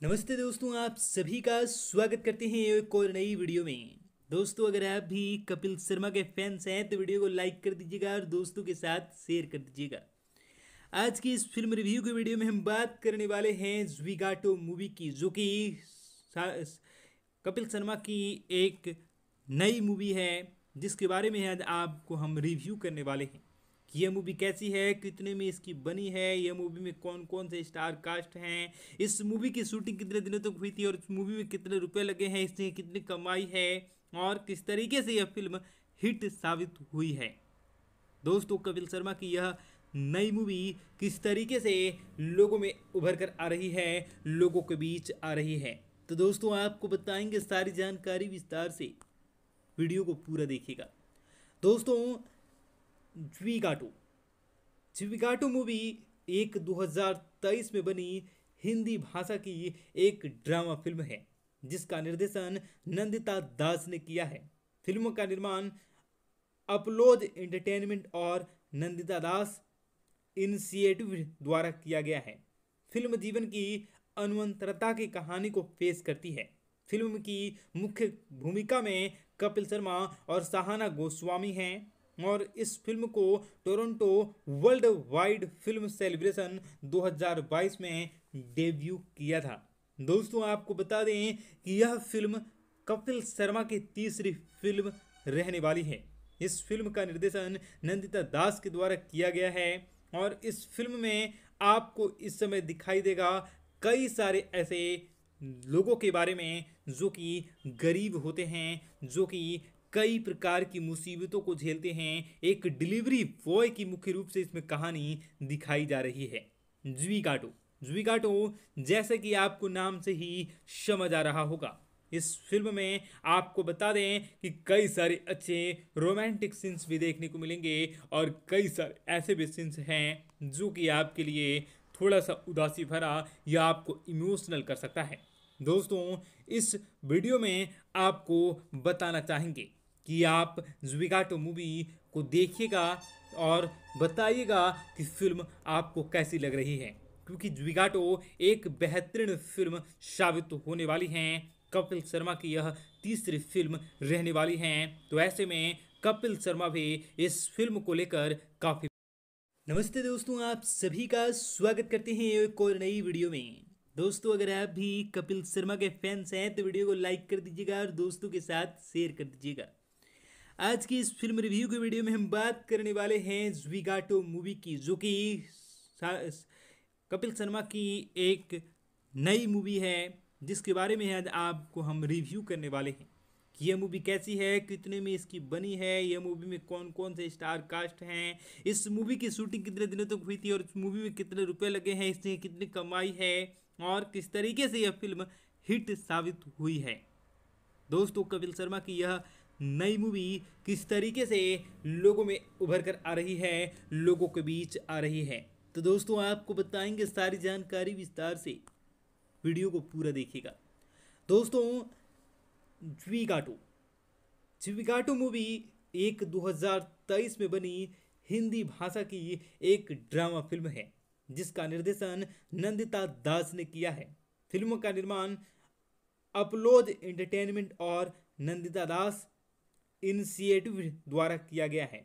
नमस्ते दोस्तों, आप सभी का स्वागत करते हैं एक और नई वीडियो में। दोस्तों, अगर आप भी कपिल शर्मा के फैंस हैं तो वीडियो को लाइक कर दीजिएगा और दोस्तों के साथ शेयर कर दीजिएगा। आज की इस फ़िल्म रिव्यू के वीडियो में हम बात करने वाले हैं ज्विगाटो मूवी की, जो कि कपिल शर्मा की एक नई मूवी है, जिसके बारे में आज आपको हम रिव्यू करने वाले हैं। यह मूवी कैसी है? कितने में इसकी बनी है? यह मूवी में कौन कौन से स्टार कास्ट हैं? इस मूवी की शूटिंग कितने दिनों तक तो हुई थी और इस मूवी में कितने रुपए लगे हैं? इसने कितनी कमाई है? और किस तरीके से यह फ़िल्म हिट साबित हुई है? दोस्तों, कपिल शर्मा की यह नई मूवी किस तरीके से लोगों में उभर कर आ रही है? लोगों के बीच आ रही है। तो दोस्तों, आपको बताएँगे सारी जानकारी विस्तार से। वीडियो को पूरा देखिएगा। दोस्तों ज्विगाटो ज्विगाटो मूवी एक 2023 में बनी हिंदी भाषा की एक ड्रामा फ़िल्म है, जिसका निर्देशन नंदिता दास ने किया है। फ़िल्म का निर्माण अपलोड एंटरटेनमेंट और नंदिता दास इनिशिएटिव द्वारा किया गया है। फ़िल्म जीवन की अनुवंतरता की कहानी को पेश करती है। फ़िल्म की मुख्य भूमिका में कपिल शर्मा और सहाना गोस्वामी हैं। और इस फ़िल्म को Toronto world wide film celebration 2022 में डेब्यू किया था। दोस्तों, आपको बता दें कि यह फ़िल्म कपिल शर्मा की तीसरी फ़िल्म रहने वाली है। इस फ़िल्म का निर्देशन नंदिता दास के द्वारा किया गया है और इस फ़िल्म में आपको इस समय दिखाई देगा कई सारे ऐसे लोगों के बारे में जो कि गरीब होते हैं, जो कि कई प्रकार की मुसीबतों को झेलते हैं। एक डिलीवरी बॉय की मुख्य रूप से इसमें कहानी दिखाई जा रही है। ज्विगाटो। ज्विगाटो, जैसे कि आपको नाम से ही समझ आ रहा होगा। इस फ़िल्म में आपको बता दें कि कई सारे अच्छे रोमांटिक सीन्स भी देखने को मिलेंगे और कई सारे ऐसे भी सीन्स हैं जो कि आपके लिए थोड़ा सा उदासी भरा या आपको इमोशनल कर सकता है। दोस्तों, इस वीडियो में आपको बताना चाहेंगे कि आप जुबिगाटो मूवी को देखिएगा और बताइएगा कि फ़िल्म आपको कैसी लग रही है। क्योंकि जुबिगाटो एक बेहतरीन फ़िल्म साबित होने वाली है। कपिल शर्मा की यह तीसरी फ़िल्म रहने वाली है। तो ऐसे में कपिल शर्मा भी इस फ़िल्म को लेकर काफ़ी नमस्ते दोस्तों, आप सभी का स्वागत करते हैं एक और नई वीडियो में। दोस्तों, अगर आप भी कपिल शर्मा के फैंस हैं तो वीडियो को लाइक कर दीजिएगा और दोस्तों के साथ शेयर कर दीजिएगा। आज की इस फ़िल्म रिव्यू के वीडियो में हम बात करने वाले हैं ज्विगाटो मूवी की, जो कि कपिल शर्मा की एक नई मूवी है, जिसके बारे में आज आपको हम रिव्यू करने वाले हैं। कि यह मूवी कैसी है? कितने में इसकी बनी है? यह मूवी में कौन कौन से स्टार कास्ट हैं? इस मूवी की शूटिंग कितने दिनों तक तो हुई थी और इस मूवी में कितने रुपए लगे हैं? इसने कितनी कमाई है? और किस तरीके से यह फ़िल्म हिट साबित हुई है? दोस्तों, कपिल शर्मा की यह नई मूवी किस तरीके से लोगों में उभर कर आ रही है, लोगों के बीच आ रही है। तो दोस्तों, आपको बताएँगे सारी जानकारी विस्तार से। वीडियो को पूरा देखिएगा। दोस्तों ज्विगाटो ज्विगाटो मूवी एक 2023 में बनी हिंदी भाषा की एक ड्रामा फ़िल्म है, जिसका निर्देशन नंदिता दास ने किया है। फ़िल्म का निर्माण अपलोड एंटरटेनमेंट और नंदिता दास इनिशिएटिव द्वारा किया गया है।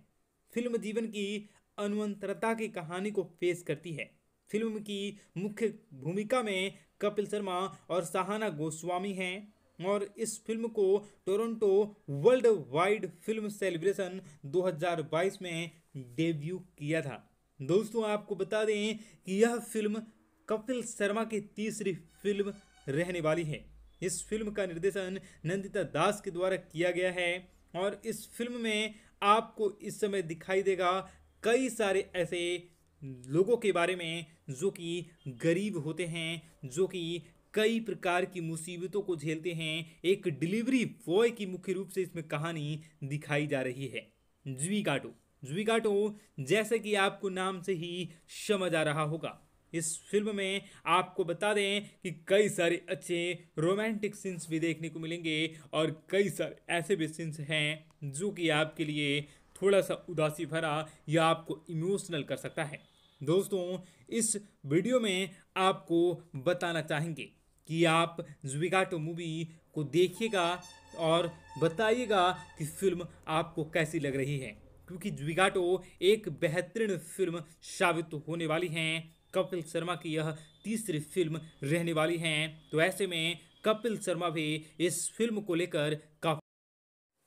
फ़िल्म जीवन की अनुवंतरता की कहानी को पेश करती है। फ़िल्म की मुख्य भूमिका में कपिल शर्मा और सहाना गोस्वामी हैं और इस फ़िल्म को Toronto world wide film celebration 2022 में डेब्यू किया था। दोस्तों, आपको बता दें कि यह फ़िल्म कपिल शर्मा की तीसरी फ़िल्म रहने वाली है। इस फ़िल्म का निर्देशन नंदिता दास के द्वारा किया गया है। और इस फ़िल्म में आपको इस समय दिखाई देगा कई सारे ऐसे लोगों के बारे में जो कि गरीब होते हैं, जो कि कई प्रकार की मुसीबतों को झेलते हैं। एक डिलीवरी बॉय की मुख्य रूप से इसमें कहानी दिखाई जा रही है। ज्विगाटो ज्विगाटो जैसे कि आपको नाम से ही समझ आ रहा होगा। इस फ़िल्म में आपको बता दें कि कई सारे अच्छे रोमांटिक सीन्स भी देखने को मिलेंगे और कई सारे ऐसे भी सीन्स हैं जो कि आपके लिए थोड़ा सा उदासी भरा या आपको इमोशनल कर सकता है। दोस्तों, इस वीडियो में आपको बताना चाहेंगे कि आप जुबिगाटो मूवी को देखिएगा और बताइएगा कि फ़िल्म आपको कैसी लग रही है, क्योंकि जुबिगाटो एक बेहतरीन फ़िल्म साबित होने वाली है। कपिल शर्मा की यह तीसरी फ़िल्म रहने वाली है। तो ऐसे में कपिल शर्मा भी इस फ़िल्म को लेकर काफ़ी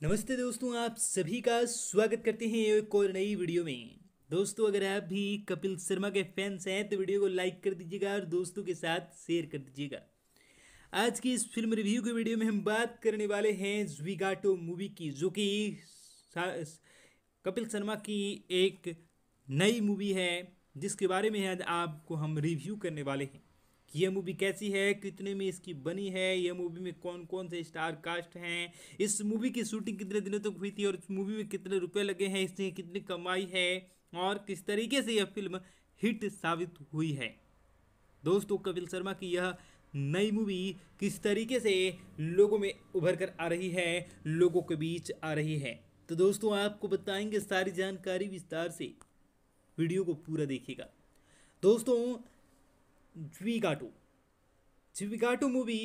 नमस्ते दोस्तों, आप सभी का स्वागत करते हैं एक और नई वीडियो में। दोस्तों, अगर आप भी कपिल शर्मा के फैंस हैं तो वीडियो को लाइक कर दीजिएगा और दोस्तों के साथ शेयर कर दीजिएगा। आज की इस फ़िल्म रिव्यू के वीडियो में हम बात करने वाले हैं ज्विगाटो मूवी की, जो कि कपिल शर्मा की एक नई मूवी है। जिसके बारे में आज आपको हम रिव्यू करने वाले हैं कि यह मूवी कैसी है, कितने में इसकी बनी है, यह मूवी में कौन कौन से स्टार कास्ट हैं, इस मूवी की शूटिंग कितने दिनों तक तो हुई थी और इस मूवी में कितने रुपए लगे हैं, इसने कितनी कमाई है और किस तरीके से यह फ़िल्म हिट साबित हुई है। दोस्तों, कपिल शर्मा की यह नई मूवी किस तरीके से लोगों में उभर कर आ रही है, लोगों के बीच आ रही है। तो दोस्तों, आपको बताएँगे सारी जानकारी विस्तार से। वीडियो को पूरा देखिएगा। दोस्तों ज्वीगाटो ज्वीगाटो मूवी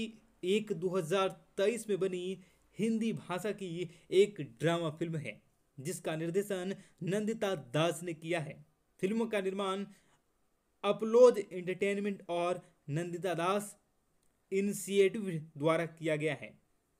एक 2023 में बनी हिंदी भाषा की एक ड्रामा फ़िल्म है, जिसका निर्देशन नंदिता दास ने किया है। फ़िल्म का निर्माण अपलोड एंटरटेनमेंट और नंदिता दास इनिशिएटिव द्वारा किया गया है।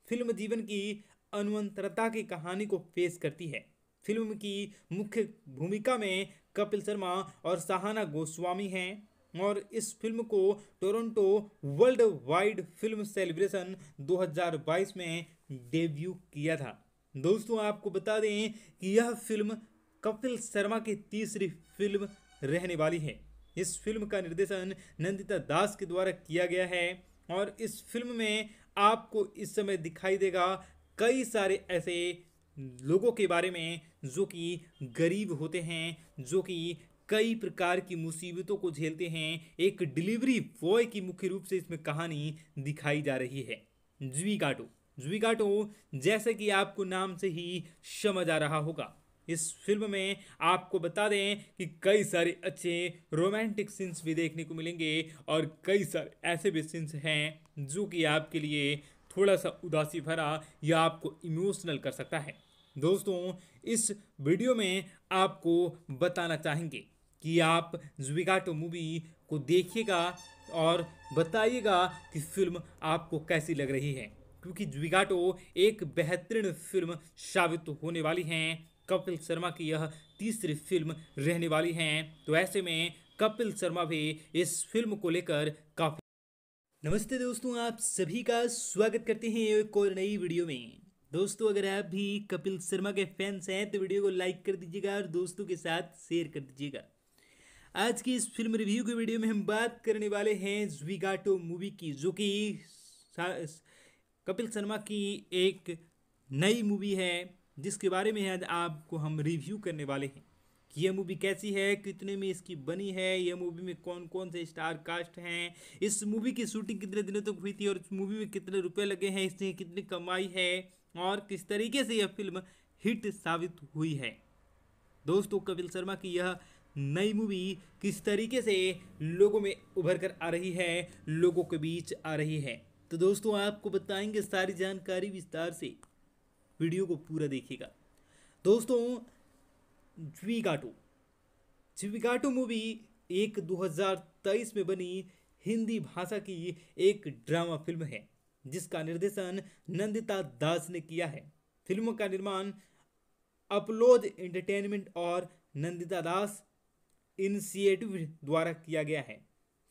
फ़िल्म जीवन की अनुवंतरता की कहानी को पेश करती है। फ़िल्म की मुख्य भूमिका में कपिल शर्मा और सहाना गोस्वामी हैं और इस फ़िल्म को Toronto world wide film celebration 2022 में डेब्यू किया था। दोस्तों, आपको बता दें कि यह फ़िल्म कपिल शर्मा की तीसरी फ़िल्म रहने वाली है। इस फ़िल्म का निर्देशन नंदिता दास के द्वारा किया गया है और इस फ़िल्म में आपको इस समय दिखाई देगा कई सारे ऐसे लोगों के बारे में जो कि गरीब होते हैं, जो कि कई प्रकार की मुसीबतों को झेलते हैं। एक डिलीवरी बॉय की मुख्य रूप से इसमें कहानी दिखाई जा रही है। जी काटो ज्विगाटो जैसे कि आपको नाम से ही समझ आ रहा होगा। इस फ़िल्म में आपको बता दें कि कई सारे अच्छे रोमांटिक सीन्स भी देखने को मिलेंगे और कई सारे ऐसे भी सीन्स हैं जो कि आपके लिए थोड़ा सा उदासी भरा या आपको इमोशनल कर सकता है। दोस्तों, इस वीडियो में आपको बताना चाहेंगे कि आप ज्विगाटो मूवी को देखिएगा और बताइएगा कि फ़िल्म आपको कैसी लग रही है। क्योंकि ज्विगाटो एक बेहतरीन फ़िल्म साबित होने वाली है। कपिल शर्मा की यह तीसरी फ़िल्म रहने वाली है। तो ऐसे में कपिल शर्मा भी इस फ़िल्म को लेकर काफ़ी नमस्ते दोस्तों, आप सभी का स्वागत करते हैं एक और नई वीडियो में। दोस्तों, अगर आप भी कपिल शर्मा के फैंस हैं तो वीडियो को लाइक कर दीजिएगा और दोस्तों के साथ शेयर कर दीजिएगा। आज की इस फ़िल्म रिव्यू के वीडियो में हम बात करने वाले हैं ज्विगाटो मूवी की, जो कि कपिल शर्मा की एक नई मूवी है, जिसके बारे में आज आपको हम रिव्यू करने वाले हैं। कि यह मूवी कैसी है, कितने में इसकी बनी है, यह मूवी में कौन कौन से स्टार कास्ट हैं, इस मूवी की शूटिंग कितने दिनों तक तो हुई थी और इस मूवी में कितने रुपए लगे हैं, इसने कितनी कमाई है और किस तरीके से यह फ़िल्म हिट साबित हुई है। दोस्तों, कपिल शर्मा की यह नई मूवी किस तरीके से लोगों में उभर कर आ रही है, लोगों के बीच आ रही है? तो दोस्तों, आपको बताएँगे सारी जानकारी विस्तार से। वीडियो को पूरा देखिएगा। दोस्तों ज्वीगाटो ज्वीगाटो मूवी एक 2023 में बनी हिंदी भाषा की एक ड्रामा फ़िल्म है। जिसका निर्देशन नंदिता दास ने किया है। फ़िल्म का निर्माण अपलोड एंटरटेनमेंट और नंदिता दास इनिशिएटिव द्वारा किया गया है।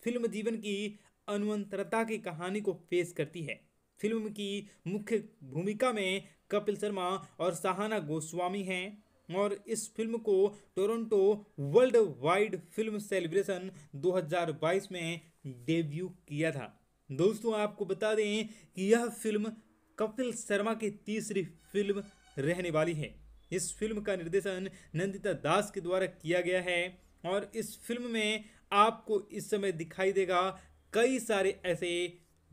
फ़िल्म जीवन की अनुवंतरता की कहानी को पेश करती है। फ़िल्म की मुख्य भूमिका में कपिल शर्मा और सहाना गोस्वामी हैं और इस फ़िल्म को Toronto world wide film celebration 2022 में डेब्यू किया था। दोस्तों, आपको बता दें कि यह फ़िल्म कपिल शर्मा की तीसरी फ़िल्म रहने वाली है। इस फ़िल्म का निर्देशन नंदिता दास के द्वारा किया गया है और इस फ़िल्म में आपको इस समय दिखाई देगा कई सारे ऐसे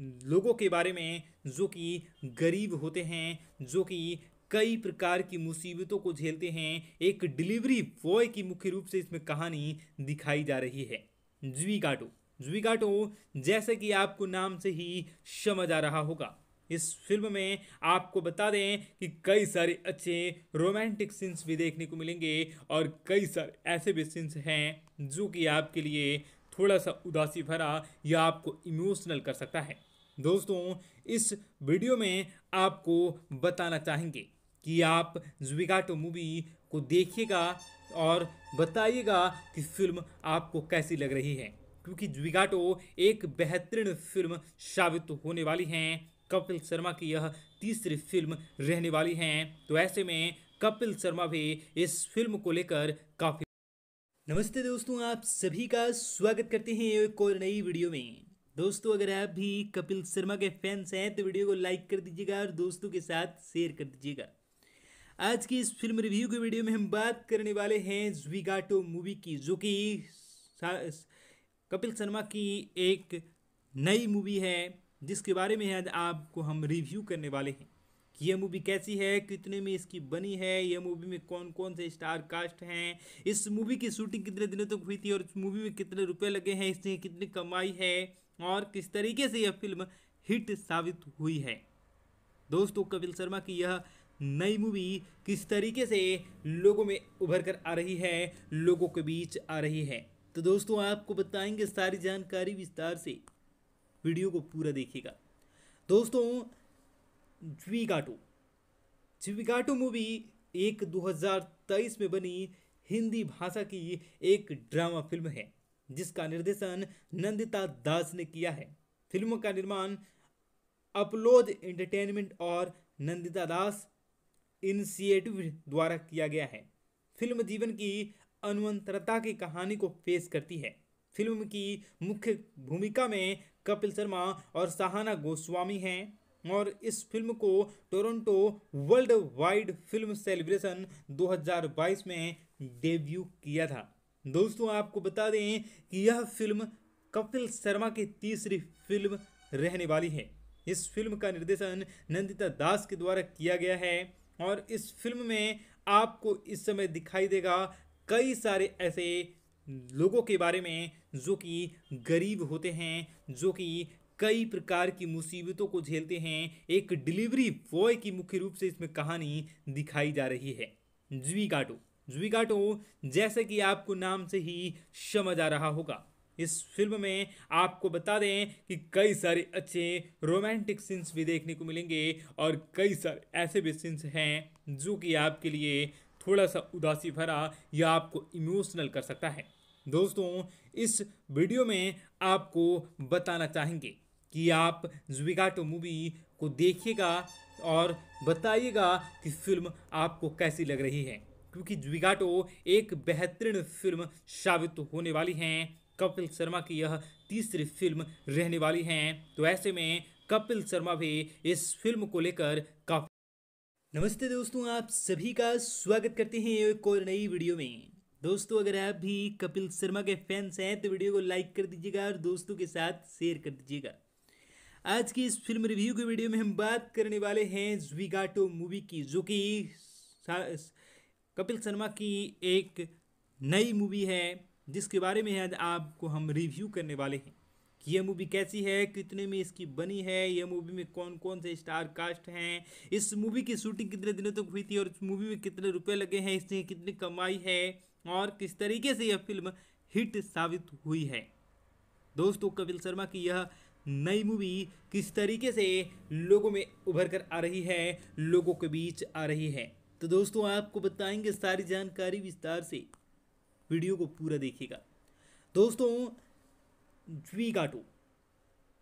लोगों के बारे में जो कि गरीब होते हैं, जो कि कई प्रकार की मुसीबतों को झेलते हैं। एक डिलीवरी बॉय की मुख्य रूप से इसमें कहानी दिखाई जा रही है। जी काटो। जुविगाटो जैसे कि आपको नाम से ही समझ आ रहा होगा। इस फ़िल्म में आपको बता दें कि कई सारे अच्छे रोमांटिक सीन्स भी देखने को मिलेंगे और कई सारे ऐसे भी सीन्स हैं जो कि आपके लिए थोड़ा सा उदासी भरा या आपको इमोशनल कर सकता है। दोस्तों, इस वीडियो में आपको बताना चाहेंगे कि आप जुविगाटो मूवी को देखिएगा और बताइएगा कि फ़िल्म आपको कैसी लग रही है। क्योंकि जुविगाटो एक बेहतरीन फ़िल्म साबित होने वाली हैं। कपिल शर्मा की यह तीसरी फ़िल्म रहने वाली है। तो ऐसे में कपिल शर्मा भी इस फ़िल्म को लेकर काफ़ी नमस्ते दोस्तों, आप सभी का स्वागत करते हैं एक और नई वीडियो में। दोस्तों, अगर आप भी कपिल शर्मा के फैंस हैं तो वीडियो को लाइक कर दीजिएगा और दोस्तों के साथ शेयर कर दीजिएगा। आज की इस फ़िल्म रिव्यू के वीडियो में हम बात करने वाले हैं ज्विगाटो मूवी की, जो कि कपिल शर्मा की एक नई मूवी है, जिसके बारे में आज आपको हम रिव्यू करने वाले हैं। कि यह मूवी कैसी है, कितने में इसकी बनी है, यह मूवी में कौन कौन से स्टार कास्ट हैं, इस मूवी की शूटिंग कितने दिनों तक तो हुई थी और इस मूवी में कितने रुपए लगे हैं, इसने कितनी कमाई है और किस तरीके से यह फ़िल्म हिट साबित हुई है। दोस्तों, कपिल शर्मा की यह नई मूवी किस तरीके से लोगों में उभर कर आ रही है, लोगों के बीच आ रही है। तो दोस्तों, आपको बताएँगे सारी जानकारी विस्तार से। वीडियो को पूरा देखिएगा। दोस्तों ज्वीगाटो ज्वीगाटो मूवी एक 2023 में बनी हिंदी भाषा की एक ड्रामा फ़िल्म है, जिसका निर्देशन नंदिता दास ने किया है। फ़िल्म का निर्माण अपलोड एंटरटेनमेंट और नंदिता दास इनिशिएटिव द्वारा किया गया है। फ़िल्म जीवन की अनुवंतरता की कहानी को पेश करती है। फ़िल्म की मुख्य भूमिका में कपिल शर्मा और सहाना गोस्वामी हैं और इस फ़िल्म को Toronto world wide film celebration 2022 में डेब्यू किया था। दोस्तों, आपको बता दें कि यह फ़िल्म कपिल शर्मा की तीसरी फ़िल्म रहने वाली है। इस फ़िल्म का निर्देशन नंदिता दास के द्वारा किया गया है और इस फ़िल्म में आपको इस समय दिखाई देगा कई सारे ऐसे लोगों के बारे में जो कि गरीब होते हैं, जो कि कई प्रकार की मुसीबतों को झेलते हैं। एक डिलीवरी बॉय की मुख्य रूप से इसमें कहानी दिखाई जा रही है। ज्वीगाटो ज्वीगाटो जैसे कि आपको नाम से ही समझ आ रहा होगा। इस फ़िल्म में आपको बता दें कि कई सारे अच्छे रोमांटिक सीन्स भी देखने को मिलेंगे और कई सारे ऐसे भी सीन्स हैं जो कि आपके लिए थोड़ा सा उदासी भरा या आपको इमोशनल कर सकता है। दोस्तों, इस वीडियो में आपको बताना चाहेंगे कि आप जुविगाटो मूवी को देखिएगा और बताइएगा कि फ़िल्म आपको कैसी लग रही है। क्योंकि जुविगाटो एक बेहतरीन फ़िल्म साबित होने वाली हैं। कपिल शर्मा की यह तीसरी फ़िल्म रहने वाली हैं। तो ऐसे में कपिल शर्मा भी इस फ़िल्म को लेकर काफ़ी नमस्ते दोस्तों, आप सभी का स्वागत करते हैं एक और नई वीडियो में। दोस्तों, अगर आप भी कपिल शर्मा के फैंस हैं तो वीडियो को लाइक कर दीजिएगा और दोस्तों के साथ शेयर कर दीजिएगा। आज की इस फ़िल्म रिव्यू के वीडियो में हम बात करने वाले हैं ज्विगाटो मूवी की, जो कि कपिल शर्मा की एक नई मूवी है, जिसके बारे में आज आपको हम रिव्यू करने वाले हैं। यह मूवी कैसी है? कितने में इसकी बनी है? यह मूवी में कौन कौन से स्टार कास्ट हैं? इस मूवी की शूटिंग कितने दिनों तक तो हुई थी और इस मूवी में कितने रुपए लगे हैं? इसने कितनी कमाई है? और किस तरीके से यह फ़िल्म हिट साबित हुई है? दोस्तों, कपिल शर्मा की यह नई मूवी किस तरीके से लोगों में उभर कर आ रही है? लोगों के बीच आ रही है। तो दोस्तों, आपको बताएँगे सारी जानकारी विस्तार से। वीडियो को पूरा देखिएगा। दोस्तों ज्वीगाटो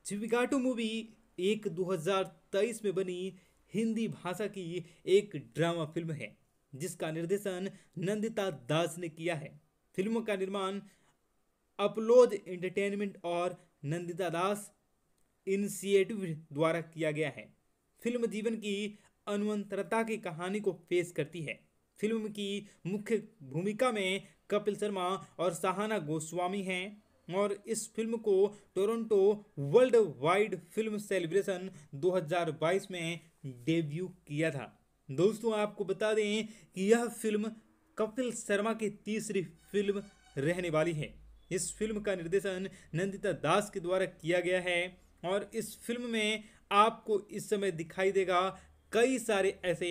ज्वीगाटो मूवी एक 2023 में बनी हिंदी भाषा की एक ड्रामा फ़िल्म है, जिसका निर्देशन नंदिता दास ने किया है। फ़िल्म का निर्माण अपलोड एंटरटेनमेंट और नंदिता दास इनिशिएटिव द्वारा किया गया है। फ़िल्म जीवन की अनुवंतरता की कहानी को पेश करती है। फ़िल्म की मुख्य भूमिका में कपिल शर्मा और सहाना गोस्वामी हैं। और इस फ़िल्म को Toronto world wide film celebration 2022 में डेब्यू किया था। दोस्तों, आपको बता दें कि यह फ़िल्म कपिल शर्मा की तीसरी फ़िल्म रहने वाली है। इस फ़िल्म का निर्देशन नंदिता दास के द्वारा किया गया है और इस फ़िल्म में आपको इस समय दिखाई देगा कई सारे ऐसे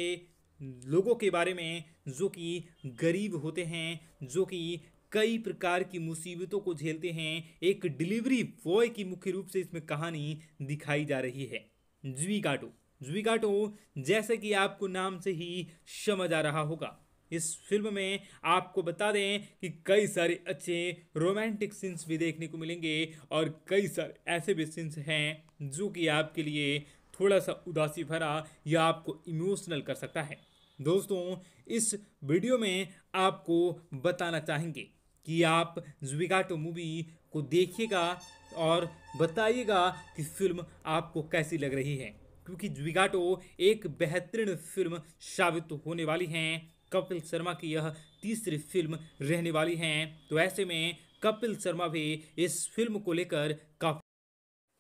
लोगों के बारे में जो कि गरीब होते हैं, जो कि कई प्रकार की मुसीबतों को झेलते हैं। एक डिलीवरी बॉय की मुख्य रूप से इसमें कहानी दिखाई जा रही है। ज्वीगाटो ज्वीगाटो जैसे कि आपको नाम से ही समझ आ रहा होगा। इस फ़िल्म में आपको बता दें कि कई सारे अच्छे रोमांटिक सीन्स भी देखने को मिलेंगे और कई सारे ऐसे भी सीन्स हैं जो कि आपके लिए थोड़ा सा उदासी भरा या आपको इमोशनल कर सकता है। दोस्तों, इस वीडियो में आपको बताना चाहेंगे कि आप जुबिगाटो मूवी को देखिएगा और बताइएगा कि फ़िल्म आपको कैसी लग रही है। क्योंकि जुबिगाटो एक बेहतरीन फ़िल्म साबित होने वाली है। कपिल शर्मा की यह तीसरी फ़िल्म रहने वाली है। तो ऐसे में कपिल शर्मा भी इस फ़िल्म को लेकर काफ़ी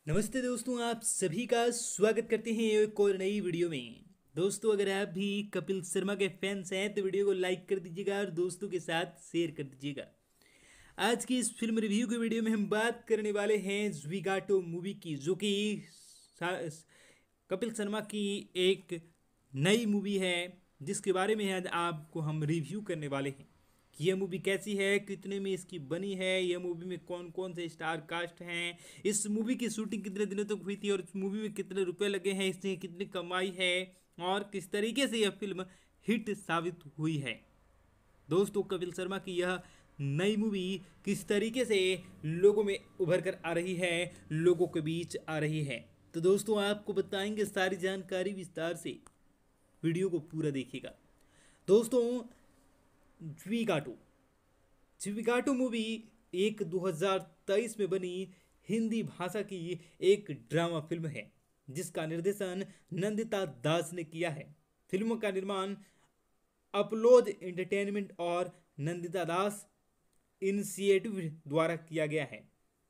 नमस्ते दोस्तों, आप सभी का स्वागत करते हैं एक और नई वीडियो में। दोस्तों, अगर आप भी कपिल शर्मा के फैंस हैं तो वीडियो को लाइक कर दीजिएगा और दोस्तों के साथ शेयर कर दीजिएगा। आज की इस फ़िल्म रिव्यू के वीडियो में हम बात करने वाले हैं ज्विगाटो मूवी की, जो कि कपिल शर्मा की एक नई मूवी है, जिसके बारे में आज आपको हम रिव्यू करने वाले हैं। कि यह मूवी कैसी है, कितने में इसकी बनी है, यह मूवी में कौन कौन से स्टार कास्ट हैं, इस मूवी की शूटिंग कितने दिनों तक तो हुई थी और इस मूवी में कितने रुपए लगे हैं इसने कितनी कमाई है और किस तरीके से यह फ़िल्म हिट साबित हुई है। दोस्तों, कपिल शर्मा की यह नई मूवी किस तरीके से लोगों में उभर कर आ रही है, लोगों के बीच आ रही है। तो दोस्तों, आपको बताएँगे सारी जानकारी विस्तार से। वीडियो को पूरा देखिएगा। दोस्तों ज्वीगाटो ज्वीगाटो मूवी एक 2023 में बनी हिंदी भाषा की एक ड्रामा फ़िल्म है, जिसका निर्देशन नंदिता दास ने किया है। फ़िल्म का निर्माण अपलोड एंटरटेनमेंट और नंदिता दास इनिशिएटिव द्वारा किया गया है।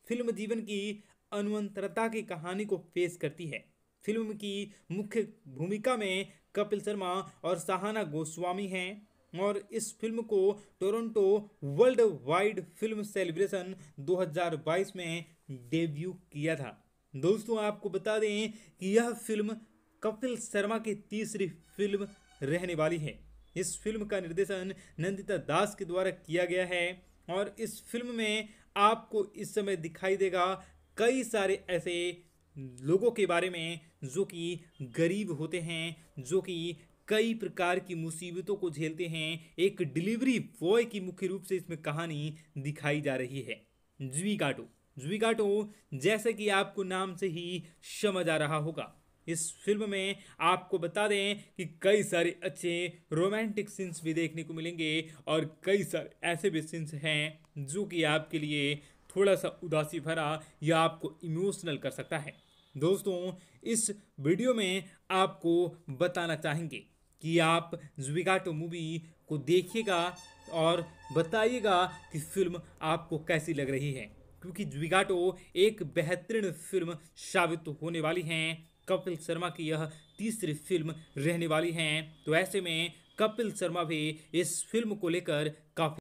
फ़िल्म जीवन की अनुवंतरता की कहानी को पेश करती है। फ़िल्म की मुख्य भूमिका में कपिल शर्मा और सहाना गोस्वामी हैं और इस फ़िल्म को Toronto world wide film celebration 2022 में डेब्यू किया था। दोस्तों, आपको बता दें कि यह फ़िल्म कपिल शर्मा की तीसरी फ़िल्म रहने वाली है। इस फ़िल्म का निर्देशन नंदिता दास के द्वारा किया गया है। और इस फ़िल्म में आपको इस समय दिखाई देगा कई सारे ऐसे लोगों के बारे में जो कि गरीब होते हैं, जो कि कई प्रकार की मुसीबतों को झेलते हैं। एक डिलीवरी बॉय की मुख्य रूप से इसमें कहानी दिखाई जा रही है। ज्वीगाटो ज्वीगाटो जैसे कि आपको नाम से ही समझ आ रहा होगा। इस फ़िल्म में आपको बता दें कि कई सारे अच्छे रोमांटिक सीन्स भी देखने को मिलेंगे और कई सारे ऐसे भी सीन्स हैं जो कि आपके लिए थोड़ा सा उदासी भरा या आपको इमोशनल कर सकता है। दोस्तों, इस वीडियो में आपको बताना चाहेंगे कि आप ज्विगाटो मूवी को देखिएगा और बताइएगा कि फ़िल्म आपको कैसी लग रही है, क्योंकि ज्विगाटो एक बेहतरीन फ़िल्म साबित होने वाली है। कपिल शर्मा की यह तीसरी फ़िल्म रहने वाली है। तो ऐसे में कपिल शर्मा भी इस फ़िल्म को लेकर काफ़ी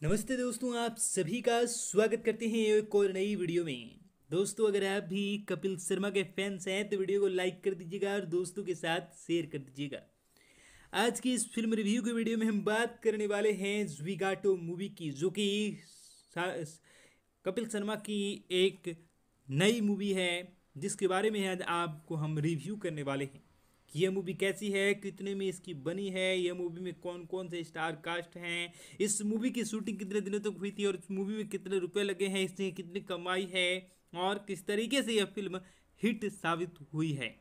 नमस्ते दोस्तों, आप सभी का स्वागत करते हैं एक और नई वीडियो में। दोस्तों, अगर आप भी कपिल शर्मा के फैंस हैं तो वीडियो को लाइक कर दीजिएगा और दोस्तों के साथ शेयर कर दीजिएगा। आज की इस फ़िल्म रिव्यू की वीडियो में हम बात करने वाले हैं ज्विगाटो मूवी की, जो कि कपिल शर्मा की एक नई मूवी है। जिसके बारे में आज आपको हम रिव्यू करने वाले हैं कि यह मूवी कैसी है, कितने में इसकी बनी है, यह मूवी में कौन कौन से स्टार कास्ट हैं, इस मूवी की शूटिंग कितने दिनों तक तो हुई थी और इस मूवी में कितने रुपए लगे हैं, इसने कितनी कमाई है और किस तरीके से यह फ़िल्म हिट साबित हुई है।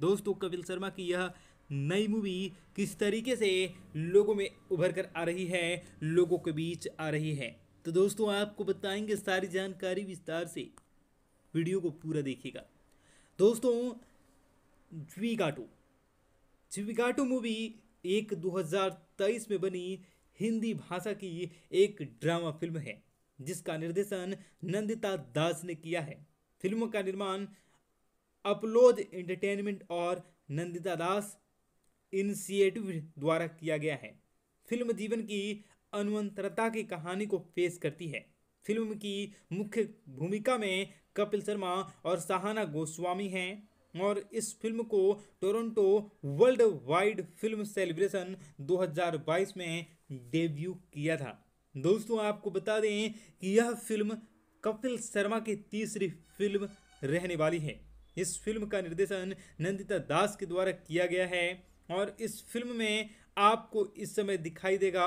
दोस्तों, कपिल शर्मा की यह नई मूवी किस तरीके से लोगों में उभर कर आ रही है, लोगों के बीच आ रही है। तो दोस्तों, आपको बताएँगे सारी जानकारी विस्तार से। वीडियो को पूरा देखिएगा। दोस्तों ज्वीगाटो ज्वीगाटो मूवी एक 2023 में बनी हिंदी भाषा की एक ड्रामा फ़िल्म है, जिसका निर्देशन नंदिता दास ने किया है। फ़िल्म का निर्माण अपलोड एंटरटेनमेंट और नंदिता दास इनिशिएटिव द्वारा किया गया है। फ़िल्म जीवन की अनुवंतरता की कहानी को पेश करती है। फ़िल्म की मुख्य भूमिका में कपिल शर्मा और सहाना गोस्वामी हैं और इस फ़िल्म को Toronto world wide film celebration 2022 में डेब्यू किया था। दोस्तों, आपको बता दें कि यह फ़िल्म कपिल शर्मा की तीसरी फ़िल्म रहने वाली है। इस फ़िल्म का निर्देशन नंदिता दास के द्वारा किया गया है और इस फ़िल्म में आपको इस समय दिखाई देगा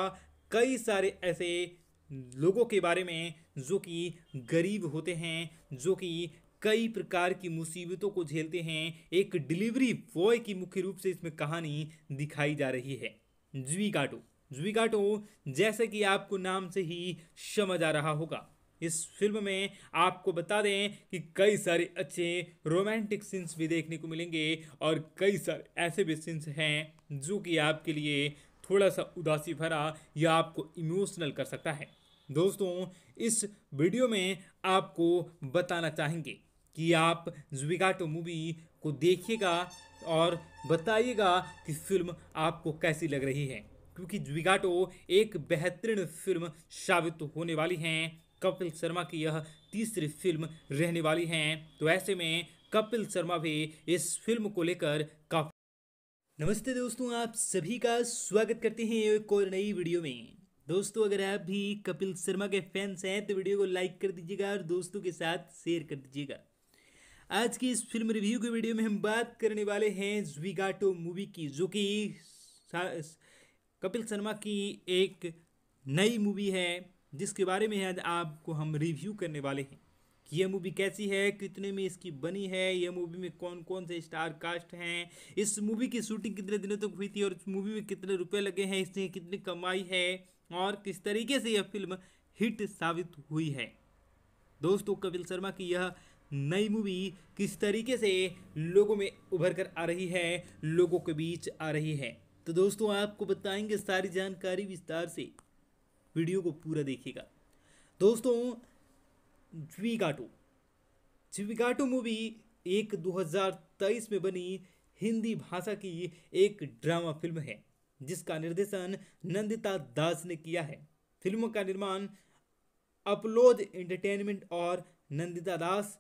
कई सारे ऐसे लोगों के बारे में जो कि गरीब होते हैं, जो कि कई प्रकार की मुसीबतों को झेलते हैं, एक डिलीवरी बॉय की मुख्य रूप से इसमें कहानी दिखाई जा रही है। ज्वीगाटो ज्वीगाटो जैसे कि आपको नाम से ही समझ आ रहा होगा। इस फ़िल्म में आपको बता दें कि कई सारे अच्छे रोमांटिक सीन्स भी देखने को मिलेंगे और कई सारे ऐसे भी सीन्स हैं जो कि आपके लिए थोड़ा सा उदासी भरा या आपको इमोशनल कर सकता है। दोस्तों, इस वीडियो में आपको बताना चाहेंगे कि आप जुबिगाटो मूवी को देखिएगा और बताइएगा कि फ़िल्म आपको कैसी लग रही है। क्योंकि जुबिगाटो एक बेहतरीन फ़िल्म साबित होने वाली है। कपिल शर्मा की यह तीसरी फ़िल्म रहने वाली है। तो ऐसे में कपिल शर्मा भी इस फ़िल्म को लेकर काफ़ी नमस्ते दोस्तों, आप सभी का स्वागत करते हैं एक और नई वीडियो में। दोस्तों, अगर आप भी कपिल शर्मा के फैंस हैं तो वीडियो को लाइक कर दीजिएगा और दोस्तों के साथ शेयर कर दीजिएगा। आज की इस फ़िल्म रिव्यू के वीडियो में हम बात करने वाले हैं ज्विगाटो मूवी की, जो कि कपिल शर्मा की एक नई मूवी है, जिसके बारे में आज आपको हम रिव्यू करने वाले हैं। कि यह मूवी कैसी है, कितने में इसकी बनी है, यह मूवी में कौन कौन से स्टार कास्ट हैं, इस मूवी की शूटिंग कितने दिनों तक तो हुई थी और इस मूवी में कितने रुपए लगे हैं, इसने कितनी कमाई है और किस तरीके से यह फ़िल्म हिट साबित हुई है। दोस्तों, कपिल शर्मा की यह नई मूवी किस तरीके से लोगों में उभर कर आ रही है, लोगों के बीच आ रही है? तो दोस्तों, आपको बताएँगे सारी जानकारी विस्तार से। वीडियो को पूरा देखिएगा। दोस्तों ज्वीगाटो ज्वीगाटो मूवी एक 2023 में बनी हिंदी भाषा की एक ड्रामा फ़िल्म है। जिसका निर्देशन नंदिता दास ने किया है। फ़िल्म का निर्माण अपलोड एंटरटेनमेंट और नंदिता दास